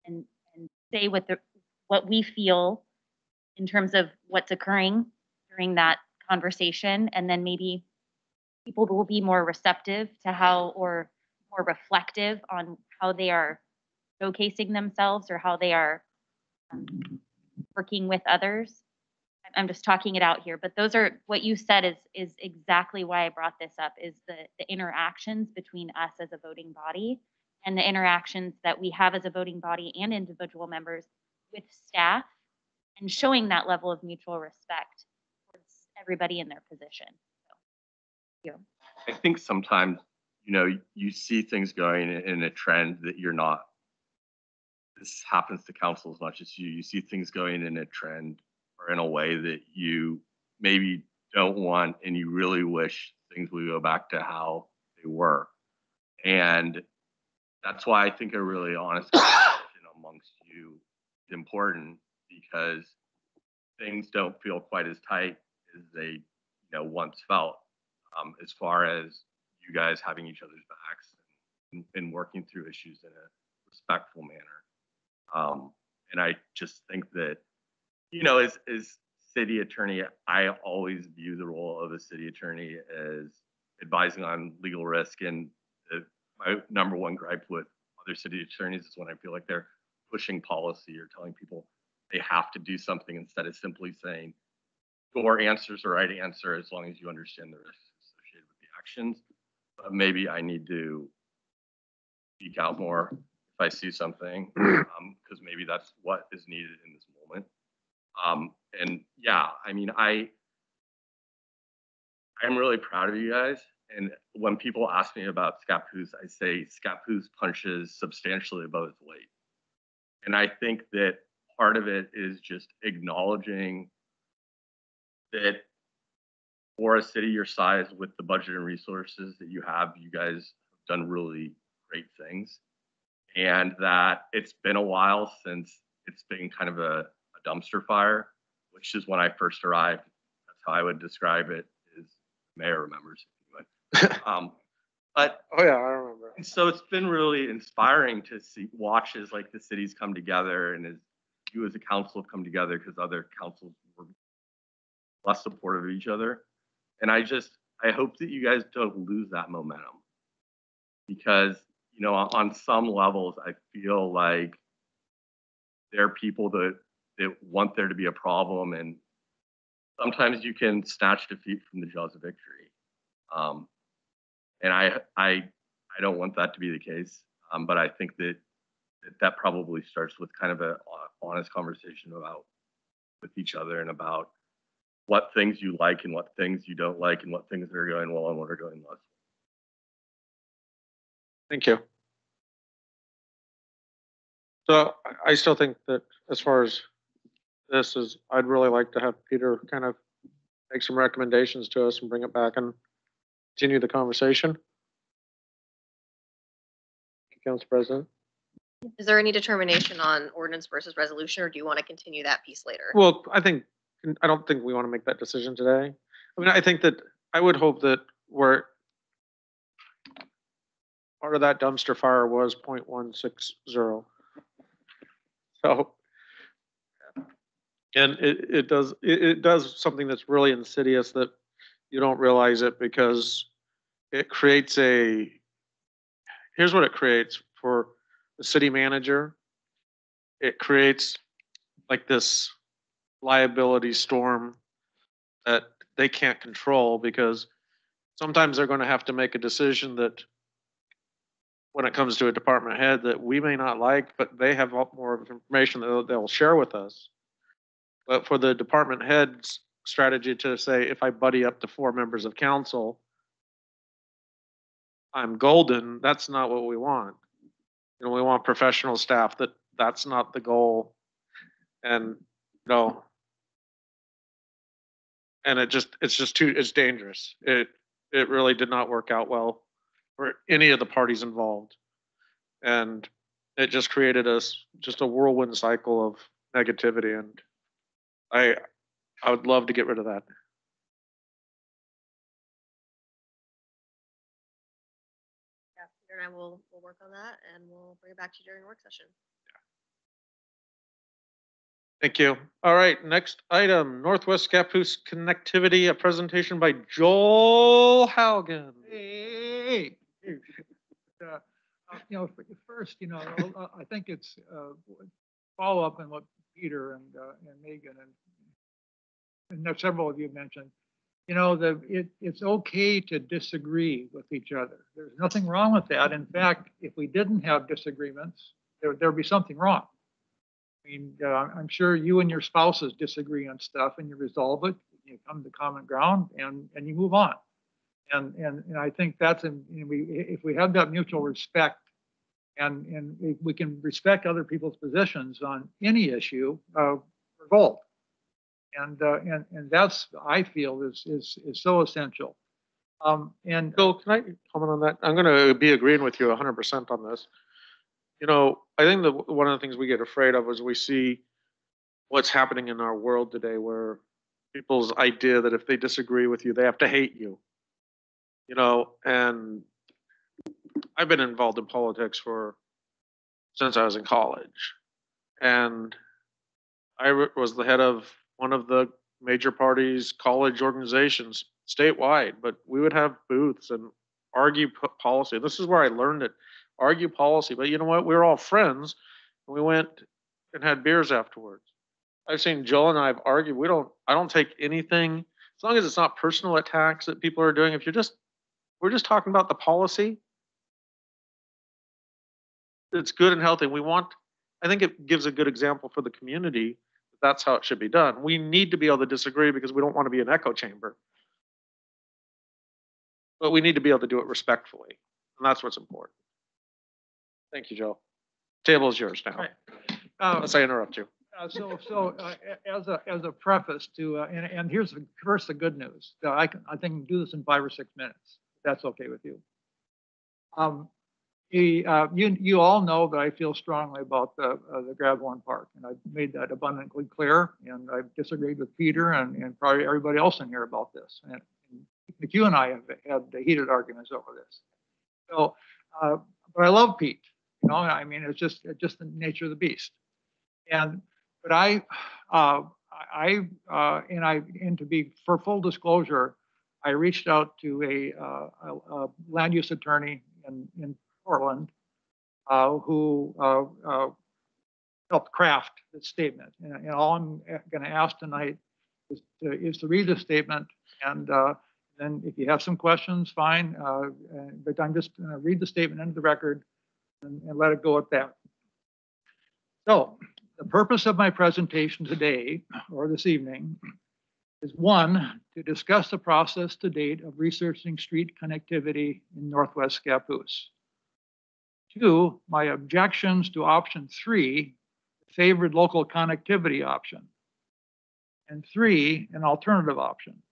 and, and say what the what we feel in terms of what's occurring during that conversation and then maybe people will be more receptive to how or more reflective on how they are showcasing themselves or how they are um, working with others I'm- just talking it out here but those are what you said is is exactly why i brought this up is the the interactions between us as a voting body and the interactions that we have as a voting body and individual members with staff and showing that level of mutual respect towards everybody in their position. So, thank you. I think sometimes, you know, you see things going in a trend that you're not. This happens to council as much as you. You see things going in a trend or in a way that you maybe don't want and you really wish things would go back to how they were. And that's why I think a really honest <coughs> conversation amongst you is important because things don't feel quite as tight as they, you know, once felt. Um, as far as you guys having each other's backs and, and working through issues in a respectful manner. Um, and I just think that, you know, as, as city attorney, I always view the role of a city attorney as advising on legal risk. And the, my number one gripe with other city attorneys is when I feel like they're pushing policy or telling people they have to do something instead of simply saying, your answer is the right answer as long as you understand the risks associated with the actions. Maybe I need to speak out more if I see something, <clears throat> um, because maybe that's what is needed in this moment. Um, and yeah, I mean, I, I'm really proud of you guys. And when people ask me about Scappoose, I say Scappoose punches substantially above its weight. And I think that part of it is just acknowledging that for a city your size with the budget and resources that you have, you guys have done really great things. And that it's been a while since it's been kind of a, a dumpster fire, which is when I first arrived. That's how I would describe it, is mayor remembers. <laughs> Um, but Oh, yeah, I remember. so it's been really inspiring to see watches like the cities come together and as you as a council have come together because other councils were less supportive of each other. And I just I hope that you guys don't lose that momentum because you know on, some levels I feel like there are people that that want there to be a problem and sometimes you can snatch defeat from the jaws of victory. Um, and I I I don't want that to be the case. Um, but I think that, that that probably starts with kind of a honest conversation about with each other and about what things you like and what things you don't like and what things are going well and what are going less. Thank you. So I- I still think that as far as this is, I'd really like to have Peter kind of make some recommendations to us and bring it back and continue the conversation. Council President. Is there any determination on ordinance versus resolution, or do you want to continue that piece later? Well, I think I don't think we want to make that decision today. I mean, I think that, I would hope that we're part of that dumpster fire was 0.160. So, and it, it does, it, it does something that's really insidious that you don't realize it because it creates a, here's what it creates for the city manager. It creates like this liability storm that they can't control because sometimes they're going to have to make a decision that when it comes to a department head that we may not like, but they have more information that they'll- share with us. But for the department head's strategy to say, if I buddy up to four members of council, I'm golden, that's not what we want. You know, we want professional staff that, that's not the goal. And, no. And it just, it's just too, it's dangerous. It, it really did not work out well for any of the parties involved. And it just created us, just a whirlwind cycle of negativity and I, I would love to get rid of that. Yeah, Peter and I will, will work on that and we'll bring it back to you during work session. Thank you. All right, next item, Northwest Scappoose Connectivity, a presentation by Joel Haugen. Hey, uh, uh, you know, first, you know, uh, I think it's, uh, follow up on what Peter and, uh, and Megan and and several of you mentioned, you know, the, it, it's okay to disagree with each other. There's nothing wrong with that. In fact, if we didn't have disagreements, there, there'd be something wrong. I mean, uh, I'm sure you and your spouses disagree on stuff and you resolve it, you come to common ground and, and you move on. And, and, and I think that's, know, we, if we have that mutual respect and, and we can respect other people's positions on any issue, uh, revolt. And, uh, and, and that's, I feel is, is, is so essential. Um, and Bill, can I comment on that? I'm gonna be agreeing with you hundred percent on this. You know, I think that one of the things we get afraid of is we see what's happening in our world today where people's idea that if they disagree with you, they have to hate you. You know, and I've been involved in politics for, since I was in college. And I was the head of one of the major parties' college organizations statewide, but we would have booths and argue policy. This is where I learned it, argue policy. But you know what? We were all friends. And we went and had beers afterwards. I've seen Joel and I have argued. We don't, I don't take anything, as long as it's not personal attacks that people are doing. If you're just, we're just talking about the policy. It's good and healthy. We want, I think it gives a good example for the community. that That's how it should be done. We need to be able to disagree because we don't want to be an echo chamber. But we need to be able to do it respectfully, and that's what's important. Thank you, Joe. Table is yours now, Right. uh, unless I interrupt you. Uh, So, so uh, a- as a, as a preface to, uh, and, and here's the, first the good news. Uh, I can, I think do this in five or six minutes. if That's okay with you. Um, the, uh, you, you all know that I feel strongly about the, uh, the Grabhorn Park, and I've made that abundantly clear. And I've disagreed with Peter and, and probably everybody else in here about this. And you and I have had heated arguments over this. So, uh, but I love Pete, you know, I mean, it's just, it's just the nature of the beast. And, but I, uh, I, uh, and I, and to be, for full disclosure, I reached out to a, uh, a, a land use attorney in, in Portland, uh, who, uh, uh, helped craft this statement. And, and all I'm going to ask tonight is to, is to read the statement and, then if you have some questions, fine, but I'm just going to read the statement into the record and, and let it go at that. So the purpose of my presentation today, or this evening, is one, to discuss the process to date of researching street connectivity in Northwest Scappoose. Two, my objections to option three, the favored local connectivity option. And three, an alternative option.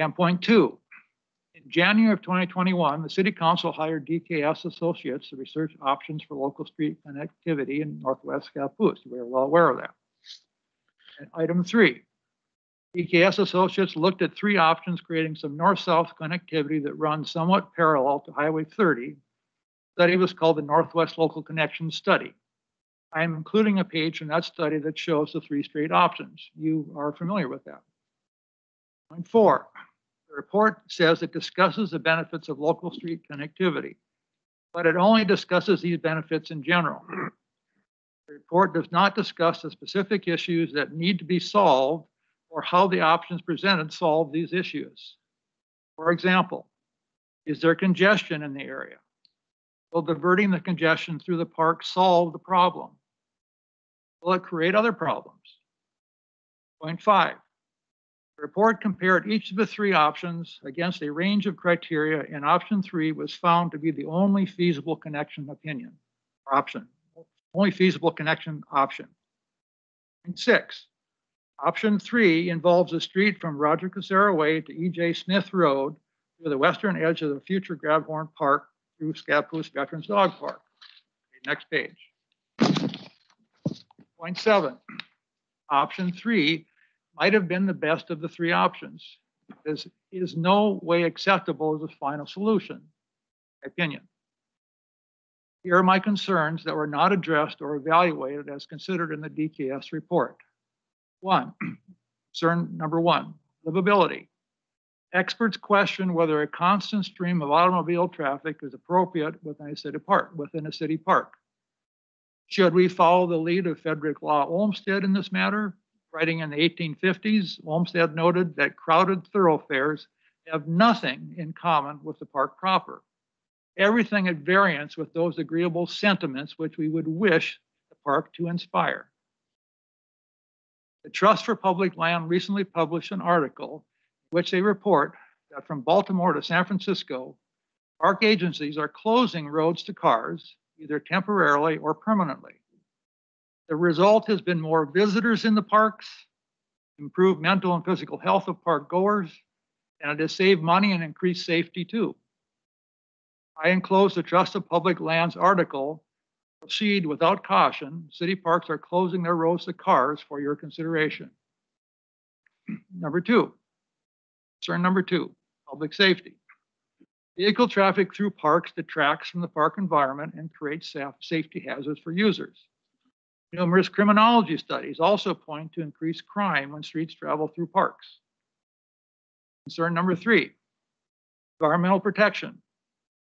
And point two, January of 2021, the city council hired DKS Associates to research options for local street connectivity in Northwest Scappoose. We're well aware of that. And item three, DKS Associates looked at three options, creating some north-south connectivity that runs somewhat parallel to Highway 30. Study was called the Northwest Local Connection Study. I am including a page from that study that shows the three straight options. You are familiar with that. Point four, the report says it discusses the benefits of local street connectivity, but it only discusses these benefits in general. The report does not discuss the specific issues that need to be solved or how the options presented solve these issues. For example, is there congestion in the area? Will diverting the congestion through the park solve the problem? Will it create other problems? Point five, report compared each of the three options against a range of criteria, and option three was found to be the only feasible connection opinion, option, only feasible connection option. And six, option three involves a street from Roger Kucera Way to E.J. Smith Road to the western edge of the future Grabhorn Park through Scappoose Veterans Dog Park. Okay, Next page. Point seven, option three might have been the best of the three options. Is, is no way acceptable as a final solution, opinion. Here are my concerns that were not addressed or evaluated as considered in the DKS report. One, <clears throat> concern number one, livability. Experts question whether a constant stream of automobile traffic is appropriate within a city park, within a city park. Should we follow the lead of Frederick Law Olmsted in this matter? Writing in the 1850s, Olmsted noted that crowded thoroughfares have nothing in common with the park proper. Everything at variance with those agreeable sentiments which we would wish the park to inspire. The Trust for Public Land recently published an article in which they report that from Baltimore to San Francisco, park agencies are closing roads to cars, either temporarily or permanently. The result has been more visitors in the parks, improved mental and physical health of park goers, and it has saved money and increased safety too. I enclosed the Trust of Public Lands article. Proceed without caution. City parks are closing their roads to cars for your consideration. Number two, concern number two, public safety. Vehicle traffic through parks detracts from the park environment and creates safety hazards for users. Numerous criminology studies also point to increased crime when streets travel through parks. Concern number three, environmental protection.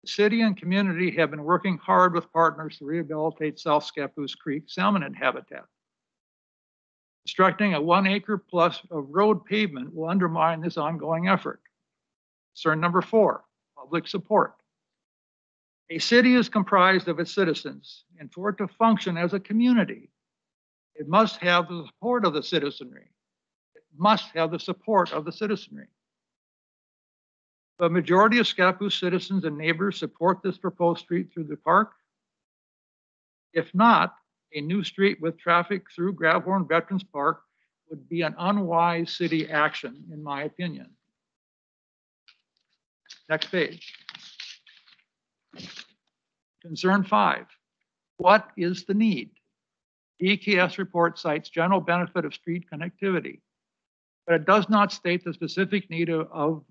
The city and community have been working hard with partners to rehabilitate South Scappoose Creek salmon habitat. Constructing a one acre plus of road pavement will undermine this ongoing effort. Concern number four, public support. A city is comprised of its citizens, and for it to function as a community, it must have the support of the citizenry. It must have the support of the citizenry. The majority of Scappoose citizens and neighbors support this proposed street through the park. If not, a new street with traffic through Grabhorn Veterans Park would be an unwise city action, in my opinion. Next page. Concern five, what is the need? The DKS report cites general benefit of street connectivity, but it does not state the specific need of, of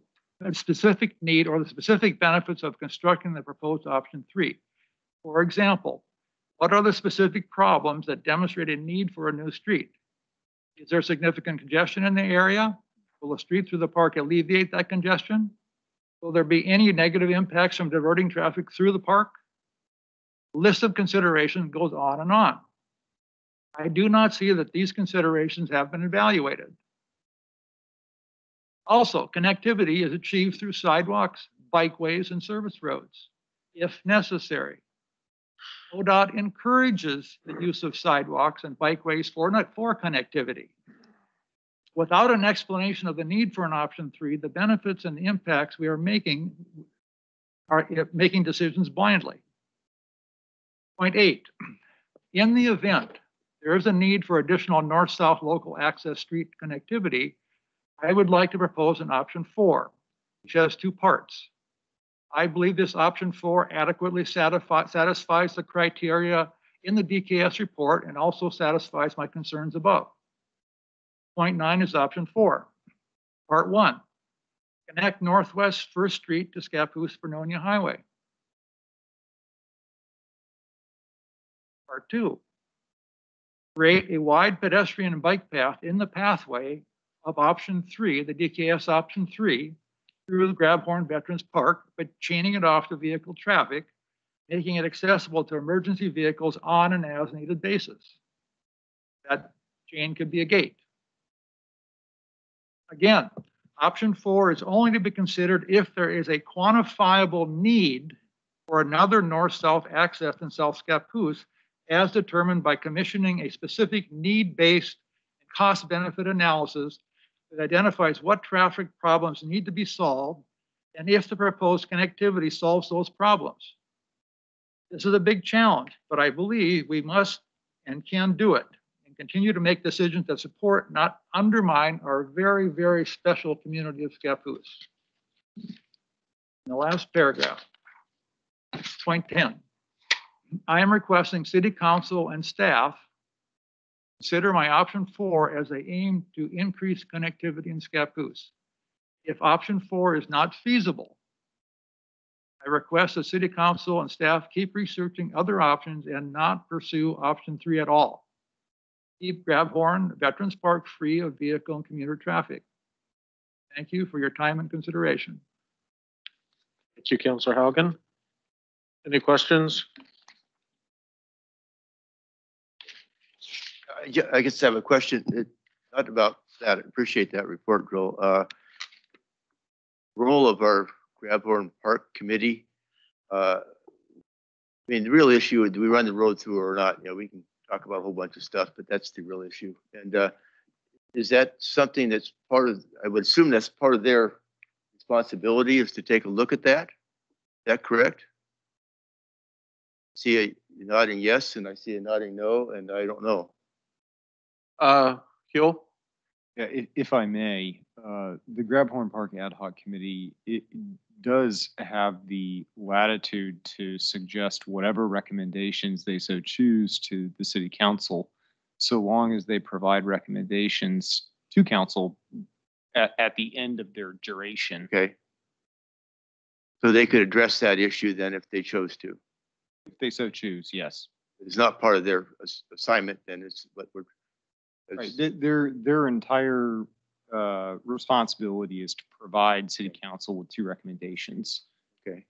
a specific need or the specific benefits of constructing the proposed option three. For example, what are the specific problems that demonstrate a need for a new street? Is there significant congestion in the area? Will a street through the park alleviate that congestion? Will there be any negative impacts from diverting traffic through the park? List of considerations goes on and on. I do not see that these considerations have been evaluated. Also, connectivity is achieved through sidewalks, bikeways, and service roads, if necessary. ODOT encourages the use of sidewalks and bikeways for, for connectivity. Without an explanation of the need for an option three, the benefits and the impacts we are making are making decisions blindly. Point eight, in the event there is a need for additional north-south local access street connectivity, I would like to propose an option four, which has two parts. I believe this option four adequately satisfi- satisfies the criteria in the DKS report and also satisfies my concerns above. Point nine is option four. Part one, connect Northwest First Street to Scappoose Vernonia Highway. Part two, create a wide pedestrian and bike path in the pathway of option three, the DKS option three, through the Grabhorn Veterans Park, but chaining it off to vehicle traffic, making it accessible to emergency vehicles on an as-needed basis. That chain could be a gate. Again, option four is only to be considered if there is a quantifiable need for another north-south access in South Scappoose as determined by commissioning a specific need-based cost-benefit analysis that identifies what traffic problems need to be solved and if the proposed connectivity solves those problems. This is a big challenge, but I believe we must and can do it continue to make decisions that support, not undermine our very, very special community of Scappoose. In the last paragraph, point 10. I am requesting city council and staff consider my option four as they aim to increase connectivity in Scappoose. If option four is not feasible, I request the city council and staff keep researching other options and not pursue option three at all. Keep Grabhorn Veterans Park free of vehicle and commuter traffic. Thank you for your time and consideration. Thank you, Counselor Haugen. Any questions? I ju- I guess I have a question, uh, not about that, I appreciate that report, Joel. Uh, Role of our Grabhorn Park Committee. uh, I mean, the real issue, is do we run the road through or not? You know, we can talk about a whole bunch of stuff, but that's the real issue. And uh, is that something that's part of, I would assume that's part of their responsibility is to take a look at that? Is that correct? See a nodding yes, and I see a nodding no, and I don't know. Uh, Huell? Yeah, if, if I may, uh, the Grabhorn Park Ad Hoc Committee, it does have the latitude to suggest whatever recommendations they so choose to the city council, so long as they provide recommendations to council at, at the end of their duration. Okay. So they could address that issue then if they chose to. If they so choose, yes. It's not part of their ass- assignment, then it's what we're. Right, it's- their, their entire, uh, responsibility is to provide city council with two recommendations. Okay,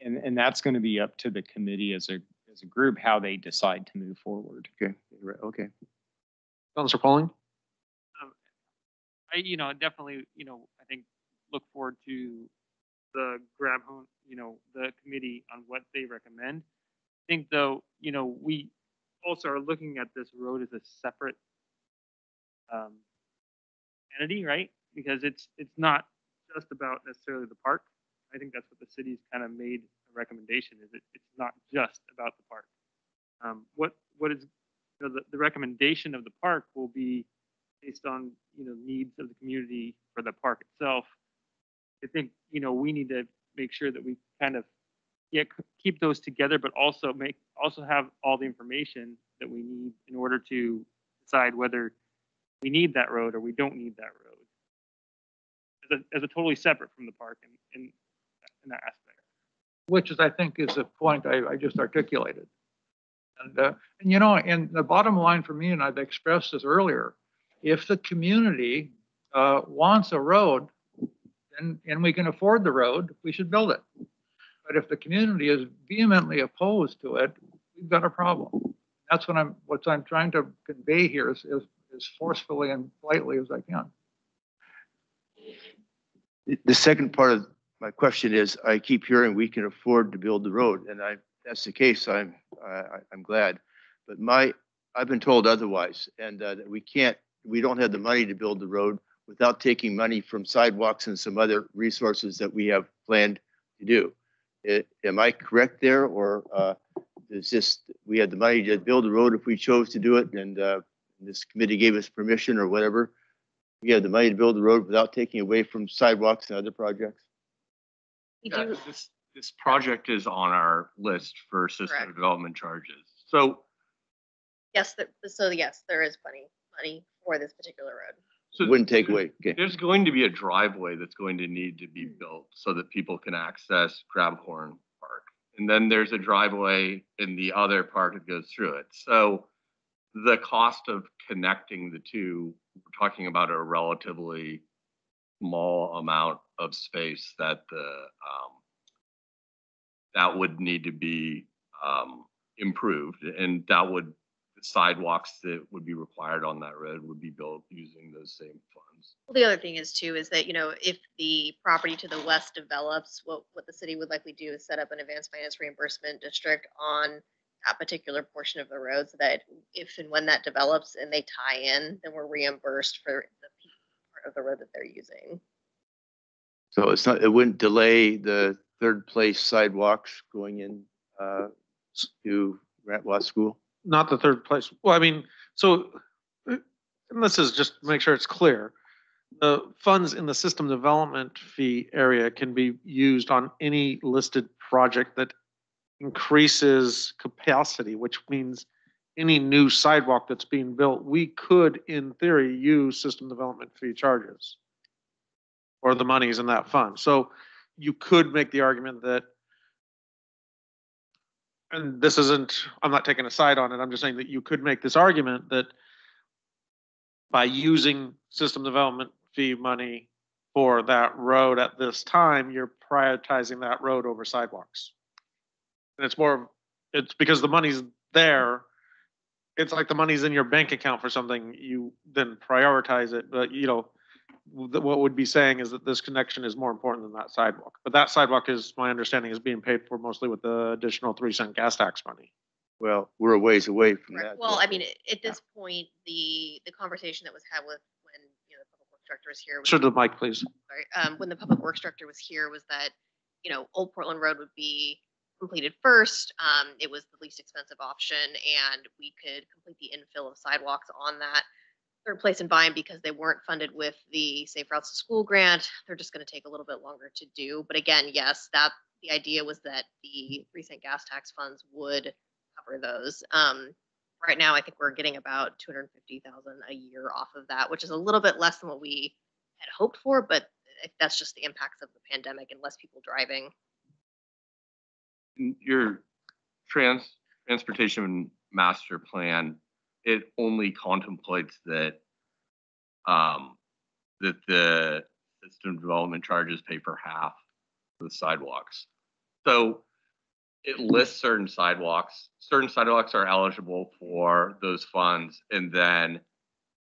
And, and that's going to be up to the committee as a, as a group, how they decide to move forward. okay, right, okay. Counselor Poling? I, you know, definitely, you know, I think look forward to the Grabhorn, you know, the committee on what they recommend. I think though, you know, we also are looking at this road as a separate um, right? Because it's, it's not just about necessarily the park. I think that's what the city's kind of made a recommendation is it, it's not just about the park. Um, what, what is, you know, the, the recommendation of the park will be based on, you know, needs of the community for the park itself. I think, you know, we need to make sure that we kind of, yeah, keep those together, but also make, also have all the information that we need in order to decide whether we need that road or we don't need that road. As a, as a totally separate from the park in, in, in that aspect. which is, I think, is the point I, I just articulated. And, uh, and you know, and the bottom line for me, and I've expressed this earlier, if the community, uh, wants a road, and, and we can afford the road, we should build it. But if the community is vehemently opposed to it, we've got a problem. That's what I'm, what I'm trying to convey here is, is, as forcefully and politely as I can. The- second part of my question is, I keep hearing we can afford to build the road, and I, that's the case, I'm, I, I'm glad. But my, I've been told otherwise, and uh, that we can't, we don't have the money to build the road without taking money from sidewalks and some other resources that we have planned to do. I- Am I correct there, or uh, is this, we had the money to build the road if we chose to do it, and uh, this committee gave us permission or whatever? We have the money to build the road without taking away from sidewalks and other projects? We Yeah, do, This, this project is on our list for system Correct. development charges. So yes, there- so yes, there is plenty, money for this particular road. So Wouldn't take away, okay. There's going to be a driveway that's going to need to be mm. built so that people can access Grabhorn Park. And then there's a driveway in the other part that goes through it. So the cost of connecting the two, we're talking about a relatively small amount of space that the, um, that would need to be, um, improved and that would, sidewalks that would be required on that road would be built using those same funds. Well, the other thing is too, is that, you know, if the property to the west develops, what, what the city would likely do is set up an advanced finance reimbursement district on that particular portion of the road so that if and when that develops and they tie in, then we're reimbursed for the part of the road that they're using. So it's not, it wouldn't delay the third place sidewalks going in, uh, to Grant Law School? Not the third place. Well, I mean, so, and this is just to make sure it's clear. The funds in the system development fee area can be used on any listed project that increases capacity, which means any new sidewalk that's being built, we could, in theory, use system development fee charges or the monies in that fund. So you could make the argument that and this isn't, I'm not taking a side on it, I'm just saying that you could make this argument that by using system development fee money for that road at this time, you're prioritizing that road over sidewalks. And it's more, it's because the money's there. It's like the money's in your bank account for something, you then prioritize it, but you know, what would be saying is that this connection is more important than that sidewalk. But that sidewalk is, my understanding, is being paid for mostly with the additional three cent gas tax money. Well, we're a ways away from Correct. that. Well. I mean, at this point, the, the conversation that was had with, when, you know, the public works director was here. was- Should the mic, please. sorry, um, when the public works director was here was that, you know, Old Portland Road would be completed first. Um, it was the least expensive option and we could complete the infill of sidewalks on that third place in buying because they weren't funded with the Safe Routes to School grant. They're just gonna take a little bit longer to do. But again, yes, that, the idea was that the recent gas tax funds would cover those. Um, right now, I think we're getting about two hundred and fifty thousand a year off of that, which is a little bit less than what we had hoped for, but if that's just the impacts of the pandemic and less people driving. Your trans, transportation master plan, it only contemplates that, um, that the system development charges pay for half the sidewalks. So it lists certain sidewalks, certain sidewalks are eligible for those funds, and then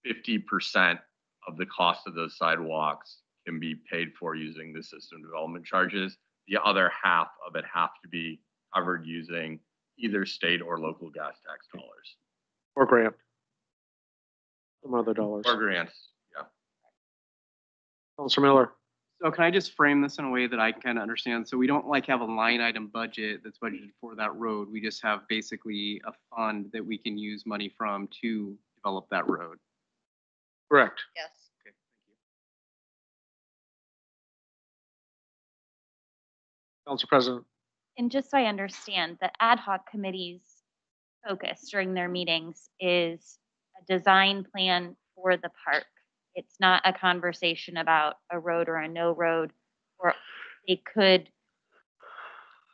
fifty percent of the cost of those sidewalks can be paid for using the system development charges the other half of it have to be covered using either state or local gas tax dollars Or grant. Some other dollars. or grants. Yeah. Counselor Miller. So can I just frame this in a way that I can kind of understand? So we don't like have a line item budget that's budgeted for that road. We just have basically a fund that we can use money from to develop that road. Correct. Yes. Council President. And just so I understand, the ad hoc committee's focus during their meetings is a design plan for the park. It's not a conversation about a road or a no road, or they could.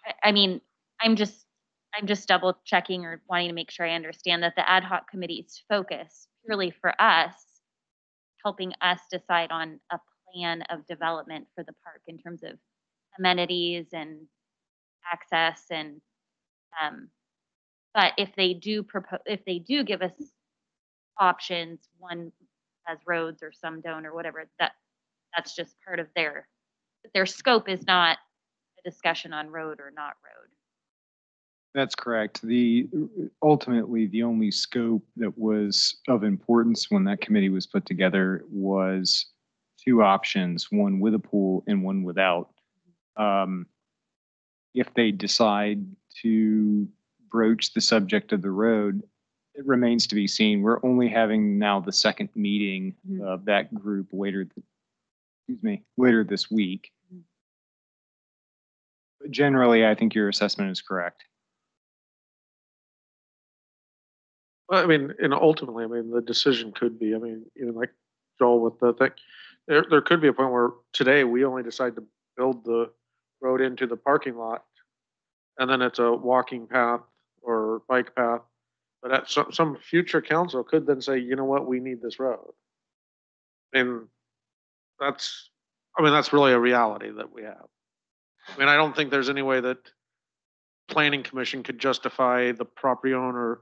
I- I mean, I'm just, I'm just double checking or wanting to make sure I understand that the ad hoc committee's focus purely for us, helping us decide on a plan of development for the park in terms of amenities and access and, um, but if they do propose, if they do give us options, one has roads or some don't or whatever, that, that's just part of their, their scope is not a discussion on road or not road. That's correct. The, ultimately, the only scope that was of importance when that committee was put together was two options, one with a pool and one without. Um, If they decide to broach the subject of the road, it remains to be seen. We're only having now the second meeting Mhm. of that group later, th- excuse me, later this week. But generally, I think your assessment is correct. Well, I mean, and ultimately, I mean, the decision could be, I mean, even like Joel with the thing, there, there could be a point where today we only decide to build the road into the parking lot. And then it's a walking path or bike path. But at some, some future council could then say, you know what, we need this road. And that's, I mean, that's really a reality that we have. I mean, I don't think there's any way that planning commission could justify the property owner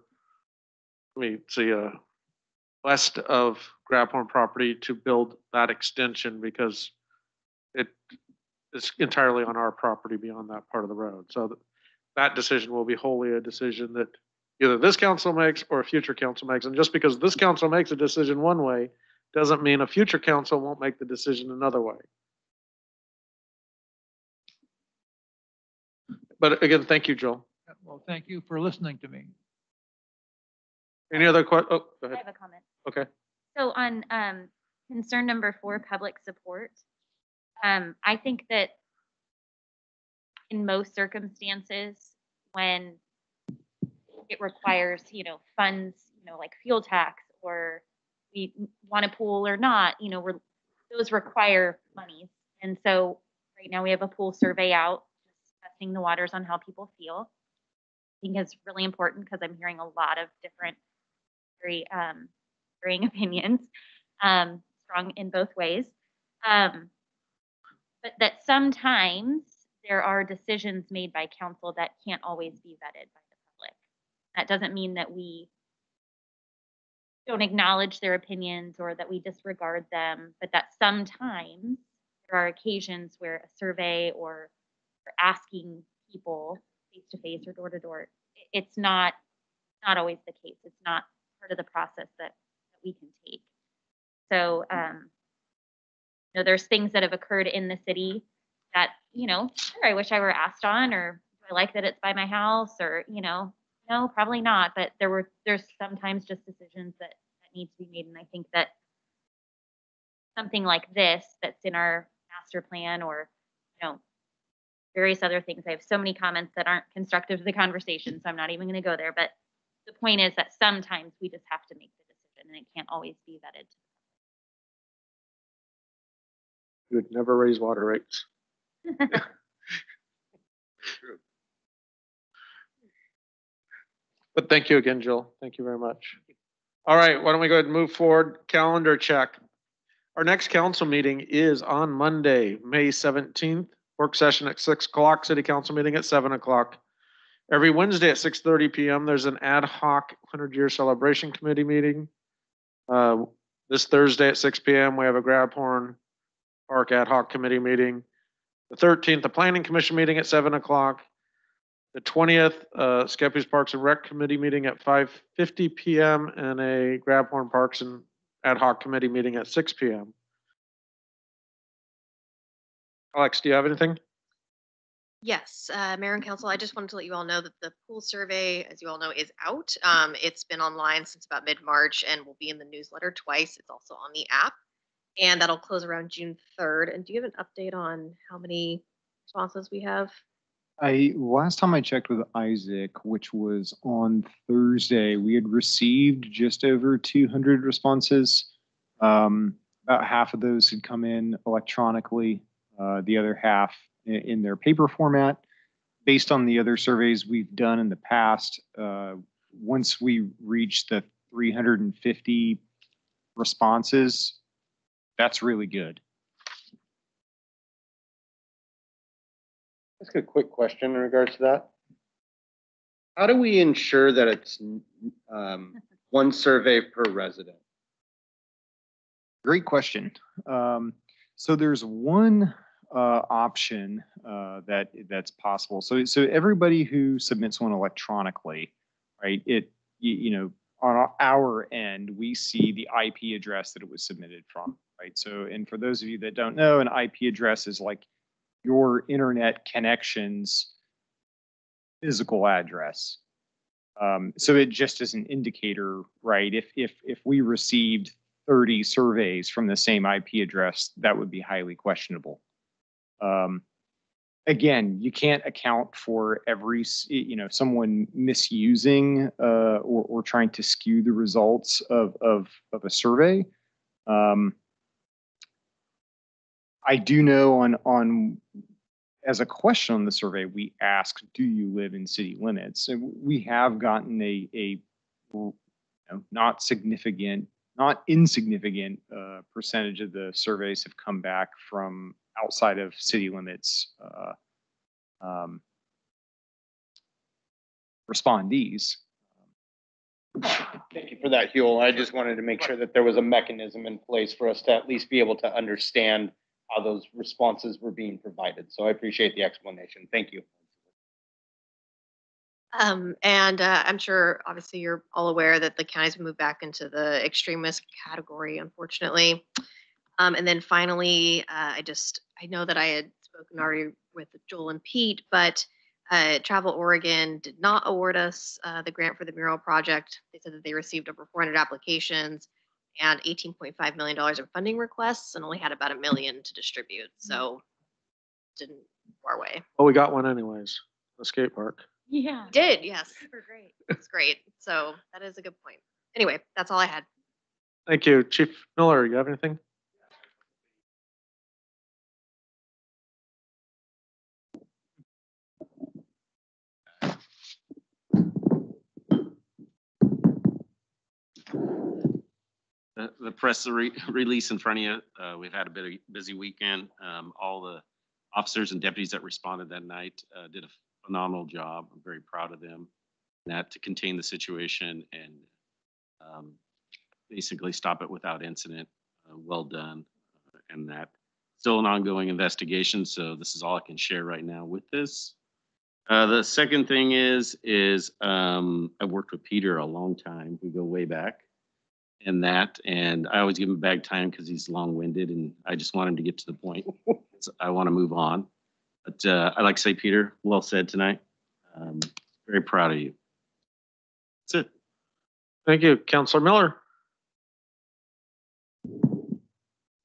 let me see, uh, west of Grabhorn property to build that extension because it is entirely on our property beyond that part of the road. So th- that decision will be wholly a decision that either this council makes or a future council makes. And just because this council makes a decision one way, doesn't mean a future council won't make the decision another way. But again, thank you, Joel. Well, thank you for listening to me. Any other que, oh, go I ahead. have a comment. Okay. So on um, concern number four, public support, um, I think that in most circumstances, when it requires, you know, funds, you know, like fuel tax or we want a pool or not, you know, those require monies. And so right now we have a pool survey out, just testing the waters on how people feel. I think it's really important because I'm hearing a lot of different, very um, varying <laughs> opinions, um, strong in both ways. Um, but that sometimes there are decisions made by council that can't always be vetted by the public. That doesn't mean that we don't acknowledge their opinions or that we disregard them, but that sometimes there are occasions where a survey or, asking people face to face or door to door, it's not not always the case. It's not part of the process that, that we can take. So, um, you know, there's things that have occurred in the city that, you know, sure, I wish I were asked on, or do I like that it's by my house, or, you know, no, probably not. But there were, there's sometimes just decisions that, that need to be made. And I think that something like this that's in our master plan or, you know, various other things. I have so many comments that aren't constructive to the conversation, so I'm not even going to go there. But the point is that sometimes we just have to make the decision and it can't always be vetted. You would never raise water rates. <laughs> But thank you again, Jill. Thank you very much. All right, why don't we go ahead and move forward? Calendar check. Our next council meeting is on Monday, May seventeenth, work session at six o'clock, city council meeting at seven o'clock. Every Wednesday at six thirty PM, there's an ad hoc hundred year celebration committee meeting. Uh, This Thursday at six PM, we have a Grabhorn Park ad hoc committee meeting. The thirteenth, the planning commission meeting at seven o'clock. The twentieth, uh, Scappoose Parks and Rec Committee meeting at five fifty PM and a Grabhorn Parks and Ad hoc Committee meeting at six PM. Alex, do you have anything? Yes, uh, Mayor and Council, I just wanted to let you all know that the pool survey, as you all know, is out. Um, it's been online since about mid-March and will be in the newsletter twice. It's also on the app. And that'll close around June third. And do you have an update on how many responses we have? I, last time I checked with Isaac, which was on Thursday, we had received just over 200 responses. Um, about half of those had come in electronically, uh, the other half in, in their paper format. Based on the other surveys we've done in the past, uh, once we reach the 350 responses, that's really good. That's a quick question in regards to that. How do we ensure that it's um, one survey per resident? Great question. Um, so there's one uh, option uh, that that's possible. So so everybody who submits one electronically, right? It you, you know on our end we see the IP address that it was submitted from, right? So and for those of you that don't know, an IP address is like your internet connection's physical address. Um, so it just is an indicator, right? If if if we received 30 surveys from the same IP address, that would be highly questionable. Um, again, you can't account for every, you know, someone misusing uh, or, or trying to skew the results of, of, of a survey. Um, I do know on, on, as a question on the survey, we asked, do you live in city limits? And we have gotten a, a, you know, not significant, not insignificant uh, percentage of the surveys have come back from outside of city limits uh, um, respondees. Thank you for that, Huell. I just wanted to make sure that there was a mechanism in place for us to at least be able to understand how those responses were being provided. So I appreciate the explanation. Thank you. Um, and uh, I'm sure, obviously, you're all aware that the county's moved back into the extremist category, unfortunately. Um, and then finally, uh, I just I know that I had spoken already with Joel and Pete, but uh, Travel Oregon did not award us uh, the grant for the mural project. They said that they received over 400 applications and 18.5 million dollars in funding requests, and only had about a million to distribute. Mm-hmm. So didn't go our way. Oh, we got one anyways, the skate park. Yeah. Did yes, Super great. it's great. So that is a good point. Anyway, that's all I had. Thank you. Chief Miller, you have anything? The, the press re- <laughs> release in front of you. Uh, we've had a bit of busy weekend. Um, all the officers and deputies that responded that night uh, did a phenomenal job. I'm very proud of them. That to contain the situation and um, basically stop it without incident. Uh, well done. Uh, and that still an ongoing investigation. So this is all I can share right now with this. Uh, the second thing is, is um, I've worked with Peter a long time. We go way back in that, and I always give him bag time because he's long-winded, and I just want him to get to the point. <laughs> So I want to move on. But uh, I like to say, Peter, well said tonight. Um, very proud of you. That's it. Thank you. Counselor Miller?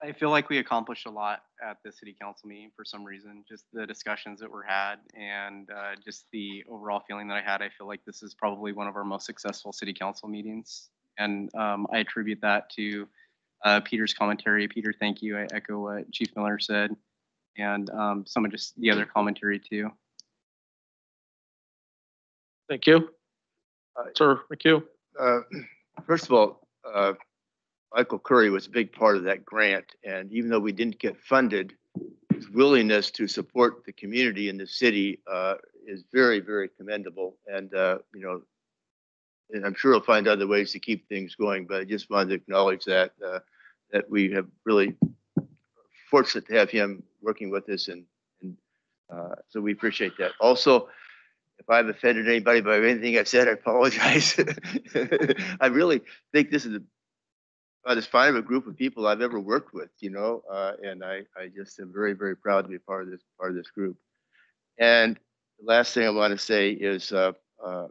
I feel like we accomplished a lot at the city council meeting for some reason, just the discussions that were had and uh, just the overall feeling that I had. I feel like this is probably one of our most successful city council meetings. And um, I attribute that to uh, Peter's commentary. Peter, thank you. I echo what Chief Miller said and um, some of just the other commentary too. Thank you. Sir McHugh? Uh, First of all, uh, Michael Curry was a big part of that grant, and even though we didn't get funded, his willingness to support the community in the city uh, is very, very commendable. And, uh, you know, and I'm sure he'll find other ways to keep things going, but I just wanted to acknowledge that, uh, that we have really fortunate to have him working with us, and, and uh, so we appreciate that. Also, if I've offended anybody by anything I've said, I apologize. <laughs> I really think this is about as fine of a group of people I've ever worked with, you know, uh, and I, I just am very, very proud to be part of this, part of this group. And the last thing I want to say is, uh, uh,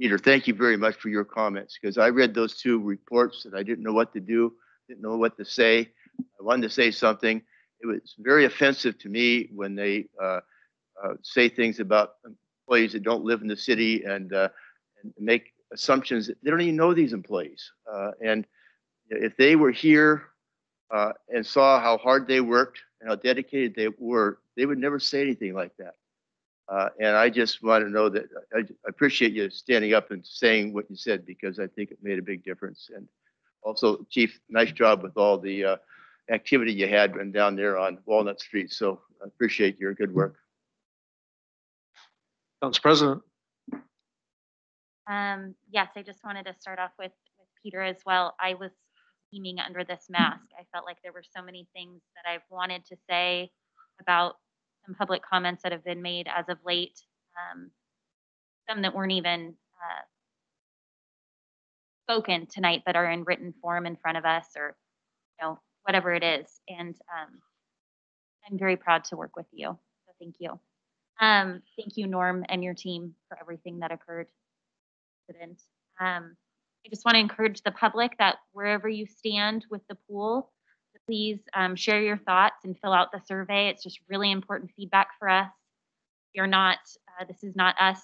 Peter, thank you very much for your comments, because I read those two reports and I didn't know what to do, didn't know what to say. I wanted to say something. It was very offensive to me when they, uh, uh, say things about employees that don't live in the city and, uh, and make assumptions. They don't even know these employees. Uh, and if they were here, uh, and saw how hard they worked and how dedicated they were, they would never say anything like that. Uh, and I just want to know that I, I appreciate you standing up and saying what you said because I think it made a big difference. And also, Chief, nice job with all the uh, activity you had when down there on Walnut Street. So I appreciate your good work. Council President? Um, yes, I just wanted to start off with, with Peter as well. I was beaming under this mask. I felt like there were so many things that I've wanted to say about some public comments that have been made as of late. Um, some that weren't even uh, spoken tonight, but are in written form in front of us, or you know, whatever it is. And um, I'm very proud to work with you. So thank you. Um, thank you, Norm, and your team for everything that occurred. Um, I just want to encourage the public that wherever you stand with the pool, please um, share your thoughts and fill out the survey. It's just really important feedback for us. You're not, uh, this is not us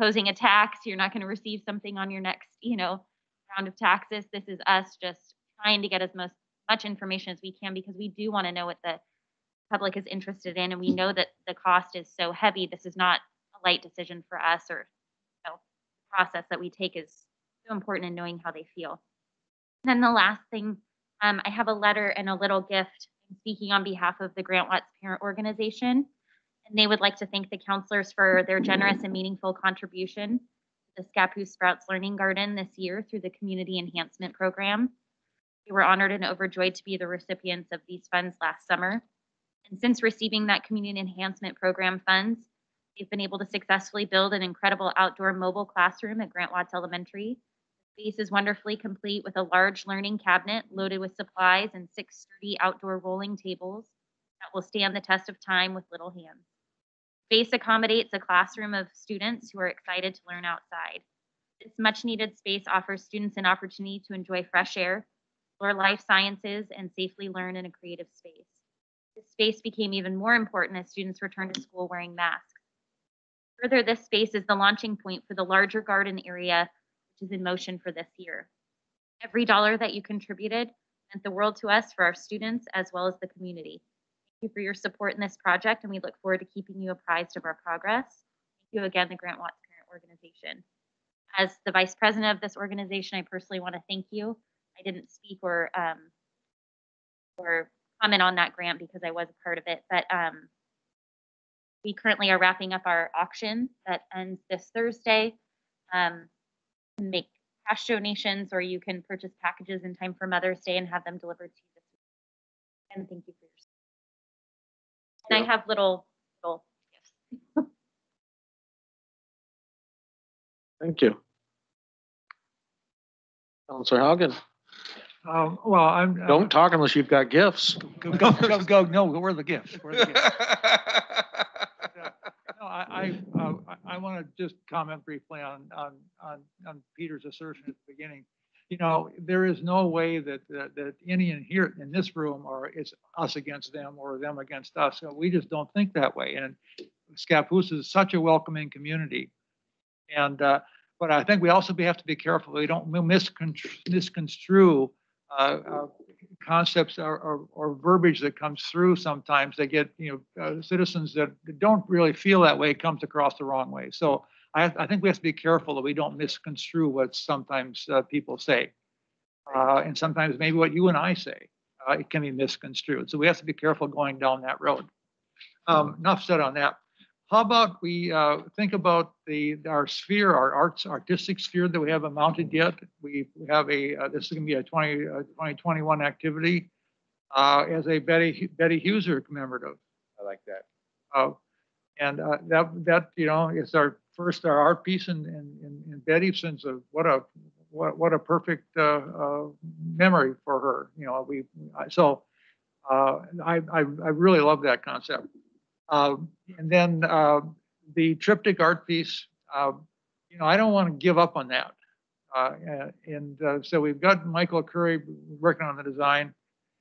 posing a tax. You're not going to receive something on your next, you know, round of taxes. This is us just trying to get as most much information as we can because we do want to know what the public is interested in, and we know that the cost is so heavy. This is not a light decision for us, or you know, the process that we take is so important in knowing how they feel. And then the last thing, um, I have a letter and a little gift. Speaking on behalf of the Grant Watts Parent Organization, and they would like to thank the counselors for their generous and meaningful contribution to the Scappoose Sprouts Learning Garden this year through the Community Enhancement Program. We were honored and overjoyed to be the recipients of these funds last summer. And since receiving that Community Enhancement Program funds, they've been able to successfully build an incredible outdoor mobile classroom at Grant Watts Elementary. Space is wonderfully complete with a large learning cabinet loaded with supplies and six sturdy outdoor rolling tables that will stand the test of time with little hands. Space accommodates a classroom of students who are excited to learn outside. This much needed space offers students an opportunity to enjoy fresh air, explore life sciences, and safely learn in a creative space. This space became even more important as students returned to school wearing masks. Further, this space is the launching point for the larger garden area, is in motion for this year. Every dollar that you contributed meant the world to us for our students as well as the community. Thank you for your support in this project, and we look forward to keeping you apprised of our progress. Thank you again, the Grant Watts Parent Organization. As the vice president of this organization, I personally want to thank you. I didn't speak or um, or comment on that grant because I was a part of it, but um, we currently are wrapping up our auction that ends this Thursday. Um, make cash donations or you can purchase packages in time for Mother's Day and have them delivered to you this week. And thank you for your support. And I have little, little gifts. Thank you. Counselor Haugen, Um, well, I'm. uh, don't talk unless you've got gifts. Go, go, go, go, no, where are the gifts? Where are the gifts? <laughs> I, uh, I- want to just comment briefly on, on, on, on Peter's assertion at the beginning. You know, there is no way that, that, that any in here, in this room, or it's us against them or them against us. So We just don't think that way. And Scappoose is such a welcoming community. And, uh, but I think we also have to be careful, we don't misconstru- misconstrue, uh, uh, concepts or, or, or verbiage that comes through sometimes they get, you know, uh, citizens that don't really feel that way comes across the wrong way. So I, I think we have to be careful that we don't misconstrue what sometimes uh, people say. Uh, and sometimes maybe what you and I say, uh, it can be misconstrued. So we have to be careful going down that road. Um, enough said on that. How about we uh, think about the, our sphere, our arts, artistic sphere that we haven't mounted yet? We have a, uh, this is gonna be a 20, uh, 2021 activity uh, as a Betty, Betty Huser commemorative. I like that. Uh, And uh, that, that, you know, is our first, our art piece in, in, in- in Betty since of what a, what, what a perfect uh, uh, memory for her, you know, we, so uh, I, I, I really love that concept. Um, And then uh, the triptych art piece, uh, you know, I don't want to give up on that. Uh, and- uh, so we've got Michael Curry working on the design.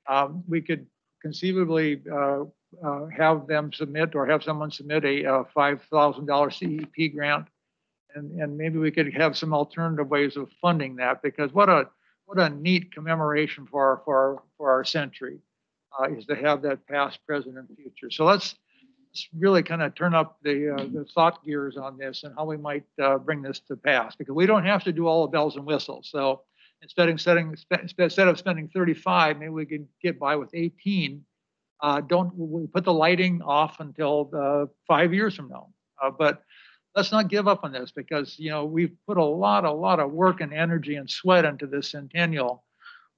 Um, We could conceivably uh, uh, have them submit or have someone submit a uh, $5,000 CEP grant. And, and maybe we could have some alternative ways of funding that because what a, what a neat commemoration for, our- for, our- for our century uh, is to have that past, present, and future. So let's, let's really kind of turn up the, uh, the thought gears on this and how we might uh, bring this to pass because we don't have to do all the bells and whistles. So instead of setting, instead of spending 35, maybe we can get by with 18 uh, don't, we put the lighting off until, five years from now. Uh, but let's not give up on this because, you know, we've put a lot, a lot of work and energy and sweat into this centennial.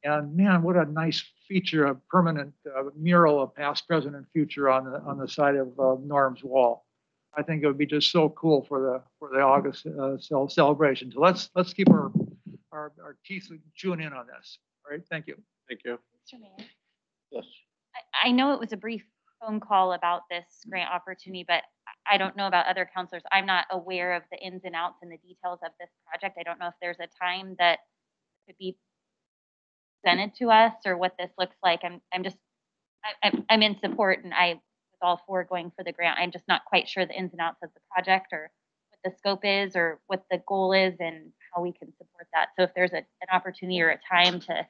And man, what a nice feature, a permanent uh, mural of past, present, and future on the, on the side of uh, Norm's wall. I think it would be just so cool for the, for the August uh, celebration. So let's, let's keep our, our, our teeth chewing in on this. All right, thank you. Thank you. Mr. Mayor. Yes. I, I know it was a brief phone call about this grant opportunity, but I I don't know about other counselors. I'm not aware of the ins and outs and the details of this project. I don't know if there's a time that could be presented to us or what this looks like. I'm, I'm just, I, I'm, I'm in support and I would all for going for the grant. I'm just not quite sure the ins and outs of the project or what the scope is or what the goal is and how we can support that. So if there's a, an opportunity or a time to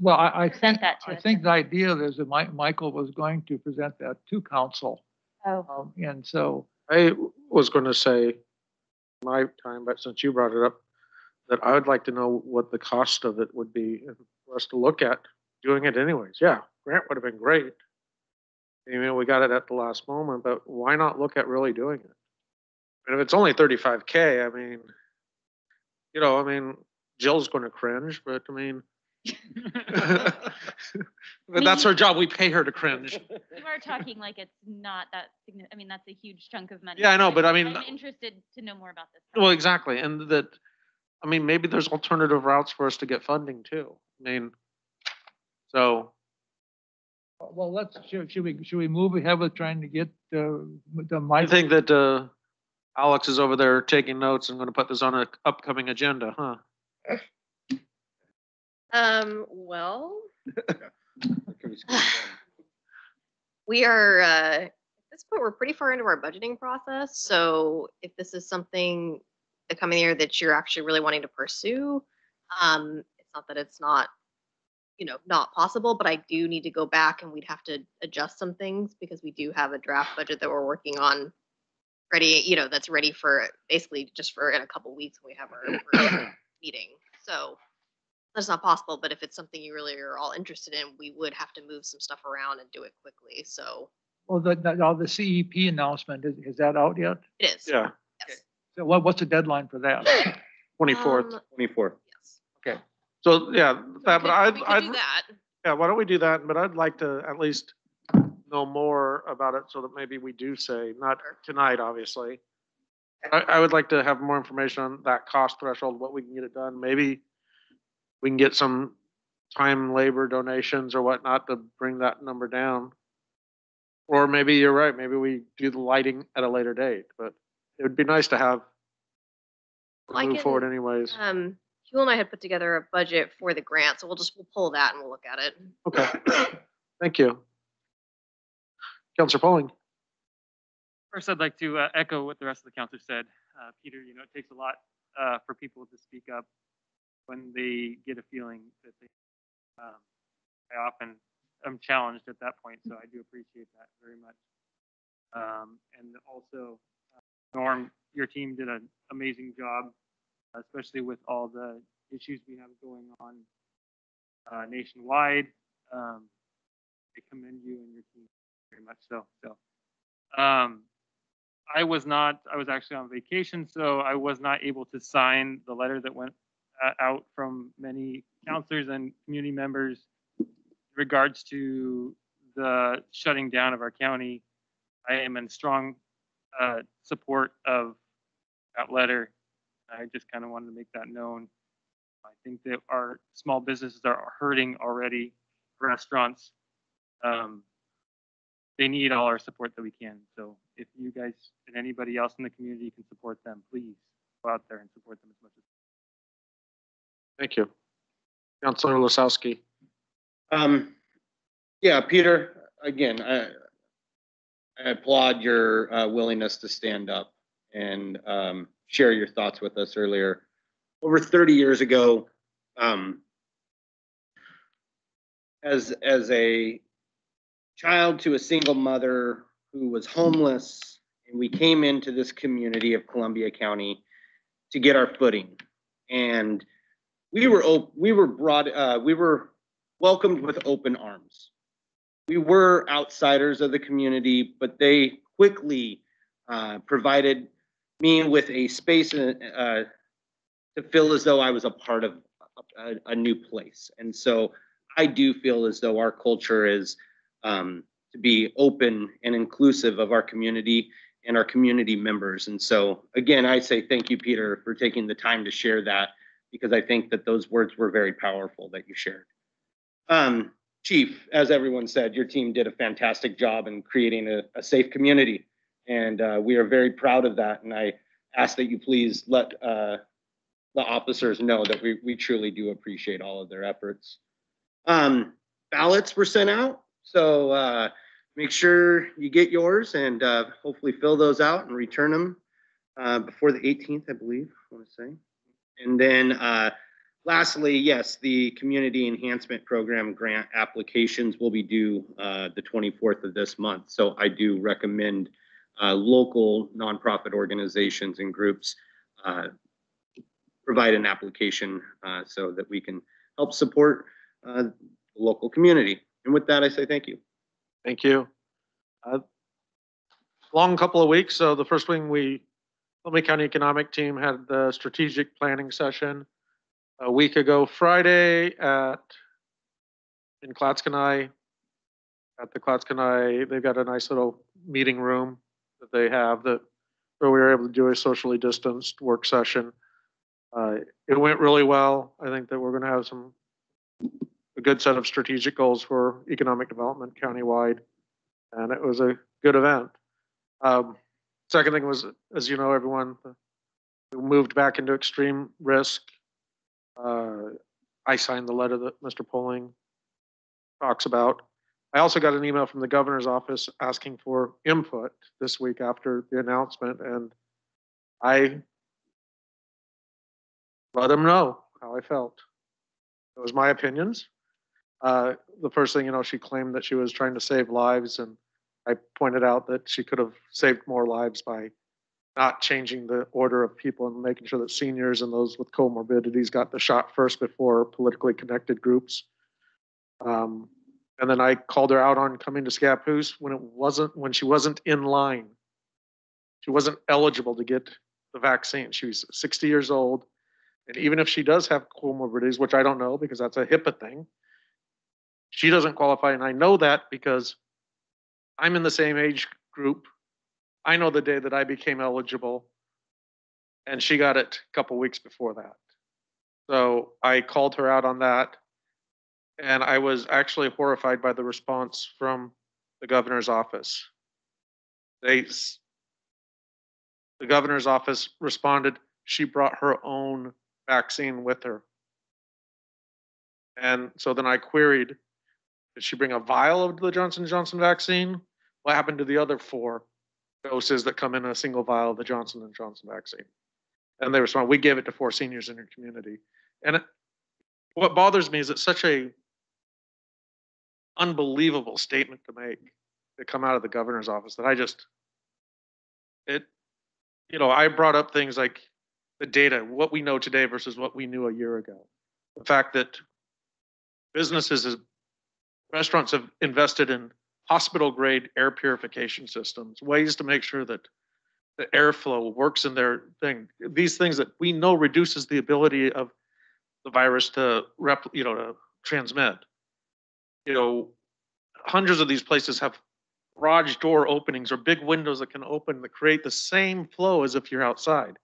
Well, I, I present think, that to I us. think the idea is that Mi- Michael was going to present that to council. Oh, Um, and so, I was gonna say my time, but since you brought it up, that I would like to know what the cost of it would be for us to look at doing it anyways. Yeah, grant would have been great. You know, we got it at the last moment, but why not look at really doing it? And if it's only thirty-five K, I mean, you know, I mean, Jill's gonna cringe, but I mean, <laughs> <laughs> but that's her job. We pay her to cringe. <laughs> you are talking like it's not that signi- I mean, that's a huge chunk of money. Yeah, I know, but I mean- I'm interested to know more about this. Well, exactly, and that, I mean, maybe there's alternative routes for us to get funding too. I mean, so, well, let's, should, should we, should we move ahead with trying to get, uh, the I Michael? think that, uh, Alex is over there taking notes I'm gonna put this on an upcoming agenda, huh? Um, well, <laughs> we are, uh, at this point, we're pretty far into our budgeting process. So if this is something the coming year that you're actually really wanting to pursue, um, it's not that it's not you know not possible but i do need to go back and we'd have to adjust some things because we do have a draft budget that we're working on ready you know that's ready for basically just for in a couple weeks when we have our, <clears throat> our meeting. So that's not possible but if it's something you really are all interested in we would have to move some stuff around and do it quickly so. Well the the, the CEP announcement is, is that out yet? It is. Yeah. Yes. so what, what's the deadline for that? <clears throat> 24th um, 24th so, yeah, that, but I'd, I'd, do that. yeah, why don't we do that? But I'd like to at least know more about it so that maybe we do say, not tonight, obviously. I, I would like to have more information on that cost threshold, what we can get it done. Maybe we can get some time, labor donations or whatnot to bring that number down. Or maybe you're right, maybe we do the lighting at a later date, but it would be nice to have Well, I move forward anyways. Um, Huell and I had put together a budget for the grant, so we'll just, we'll pull that and we'll look at it. Okay, <coughs> thank you. Counselor Poling. First, I'd like to uh, echo what the rest of the council said. Uh, Peter, you know, it takes a lot uh, for people to speak up when they get a feeling that they, um, I often am challenged at that point, so I do appreciate that very much. Um, And also, uh, Norm, your team did an amazing job, especially with all the issues we have going on uh, nationwide. Um, I commend you and your team very much so, so. Um, I was not, I was actually on vacation, so I was not able to sign the letter that went uh, out from many counselors and community members in regards to the shutting down of our county. I am in strong uh, support of that letter. I just kind of wanted to make that known. I think that our small businesses are hurting already, restaurants. Um, they need all our support that we can. So if you guys and anybody else in the community can support them, please go out there and support them as much as. Thank you. Counselor Lesowske. Um, yeah, Peter, again, I, I applaud your uh, willingness to stand up and um, share your thoughts with us earlier. Over 30 years ago, um, as as a child to a single mother who was homeless, and we came into this community of Columbia County to get our footing, and we were op- we were brought uh, we were welcomed with open arms. We were outsiders of the community, but they quickly uh, provided me with a space uh, to feel as though I was a part of a, a new place. And so I do feel as though our culture is um, to be open and inclusive of our community and our community members. And so again, I say thank you, Peter, for taking the time to share that because I think that those words were very powerful that you shared. Um, Chief, as everyone said, your team did a fantastic job in creating a, a safe community. And uh, we are very proud of that. And I ask that you please let uh, the officers know that we, we truly do appreciate all of their efforts. Um, ballots were sent out. So uh, make sure you get yours and uh, hopefully fill those out and return them uh, before the 18th, I believe, I want to say. And then uh, lastly, yes, the Community Enhancement Program grant applications will be due uh, the 24th of this month. So I do recommend uh, local nonprofit organizations and groups uh, provide an application uh, so that we can help support uh, the local community. And with that, I say thank you. Thank you. Uh, Long couple of weeks. So the first thing we, Columbia County Economic Team had the strategic planning session a week ago Friday at, in Clatskanie. At the Clatskanie, they've got a nice little meeting room that they have that, where we were able to do a socially distanced work session. Uh, It went really well. I think that we're gonna have some, a good set of strategic goals for economic development countywide. And it was a good event. Um, second thing was, as you know, everyone, moved back into extreme risk. Uh, I signed the letter that Mr. Poling talks about. I also got an email from the governor's office asking for input this week after the announcement, and I let him know how I felt. It was my opinions. Uh, the first thing, you know, she claimed that she was trying to save lives, and I pointed out that she could have saved more lives by not changing the order of people and making sure that seniors and those with comorbidities got the shot first before politically connected groups. Um, and then I called her out on coming to Scappoose when it wasn't, when she wasn't in line. She wasn't eligible to get the vaccine. She was 60 years old. And even if she does have comorbidities, which I don't know because that's a HIPAA thing, she doesn't qualify. And I know that because I'm in the same age group. I know the day that I became eligible, and she got it a couple weeks before that. So I called her out on that. And I was actually horrified by the response from the governor's office. They, the governor's office responded, she brought her own vaccine with her. And so then I queried, did she bring a vial of the Johnson Johnson vaccine? What happened to the other four doses that come in a single vial of the Johnson and Johnson vaccine? And they responded, we gave it to four seniors in your community. And what bothers me is it's such a unbelievable statement to make to come out of the governor's office that I just, it, you know, I brought up things like the data, what we know today versus what we knew a year ago. The fact that businesses, restaurants have invested in hospital grade air purification systems, ways to make sure that the airflow works in their thing. These things that we know reduces the ability of the virus to rep, you know, to transmit. You know, hundreds of these places have garage door openings or big windows that can open that create the same flow as if you're outside.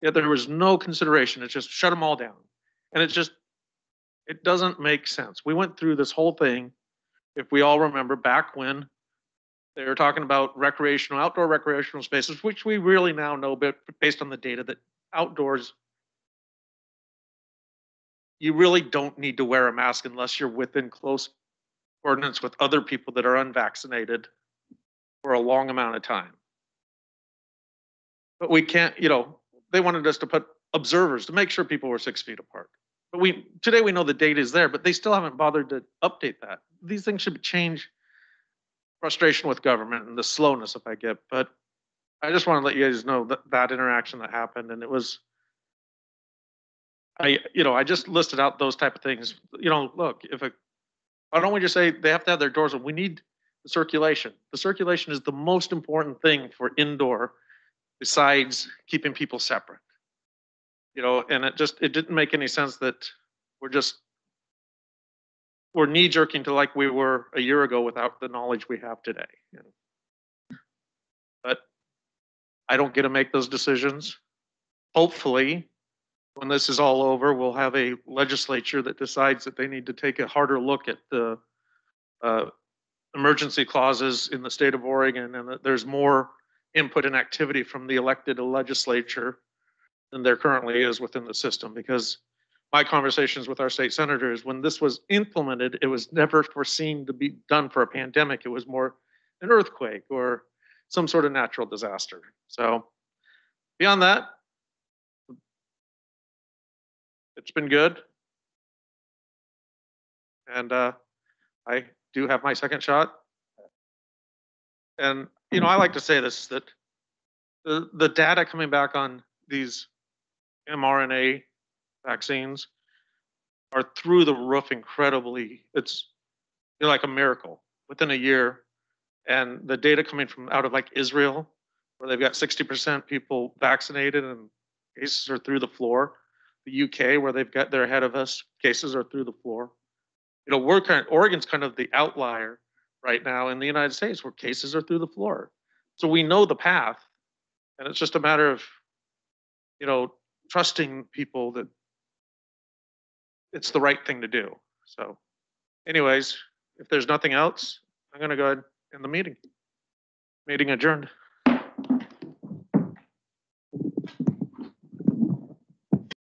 Yet there was no consideration. It's just shut them all down. And it just, it doesn't make sense. We went through this whole thing, if we all remember back when they were talking about recreational, outdoor recreational spaces, which we really now know, but based on the data that outdoors, you really don't need to wear a mask unless you're within close ordinance with other people that are unvaccinated for a long amount of time. But we can't, you know, they wanted us to put observers to make sure people were six feet apart. But we, today we know the data is there, but they still haven't bothered to update that. These things should change frustration with government and the slowness if I get, but I just want to let you guys know that that interaction that happened and it was I, you know, I just listed out those type of things. You know, look, if a, why don't we just say they have to have their doors open? We need the circulation. The circulation is the most important thing for indoor besides keeping people separate. You know, and it just, it didn't make any sense that we're just, we're knee jerking to like we were a year ago without the knowledge we have today. But I don't get to make those decisions. Hopefully, when this is all over, we'll have a legislature that decides that they need to take a harder look at the uh, emergency clauses in the state of Oregon and that there's more input and activity from the elected legislature than there currently is within the system. Because my conversations with our state senators, when this was implemented, it was never foreseen to be done for a pandemic. It was more an earthquake or some sort of natural disaster. So beyond that, it's been good. And uh, I do have my second shot. And, you know, I like to say this, that the, the data coming back on these mRNA vaccines are through the roof incredibly. It's they're like a miracle within a year. And the data coming from out of like Israel, where they've got 60% people vaccinated and cases are through the floor. The UK, where they've got they're ahead of us, cases are through the floor. You know, we're kind of, Oregon's kind of the outlier right now in the United States where cases are through the floor. So we know the path, and it's just a matter of, you know, trusting people that it's the right thing to do. So, anyways, if there's nothing else, I'm gonna go ahead and end the meeting. Meeting adjourned.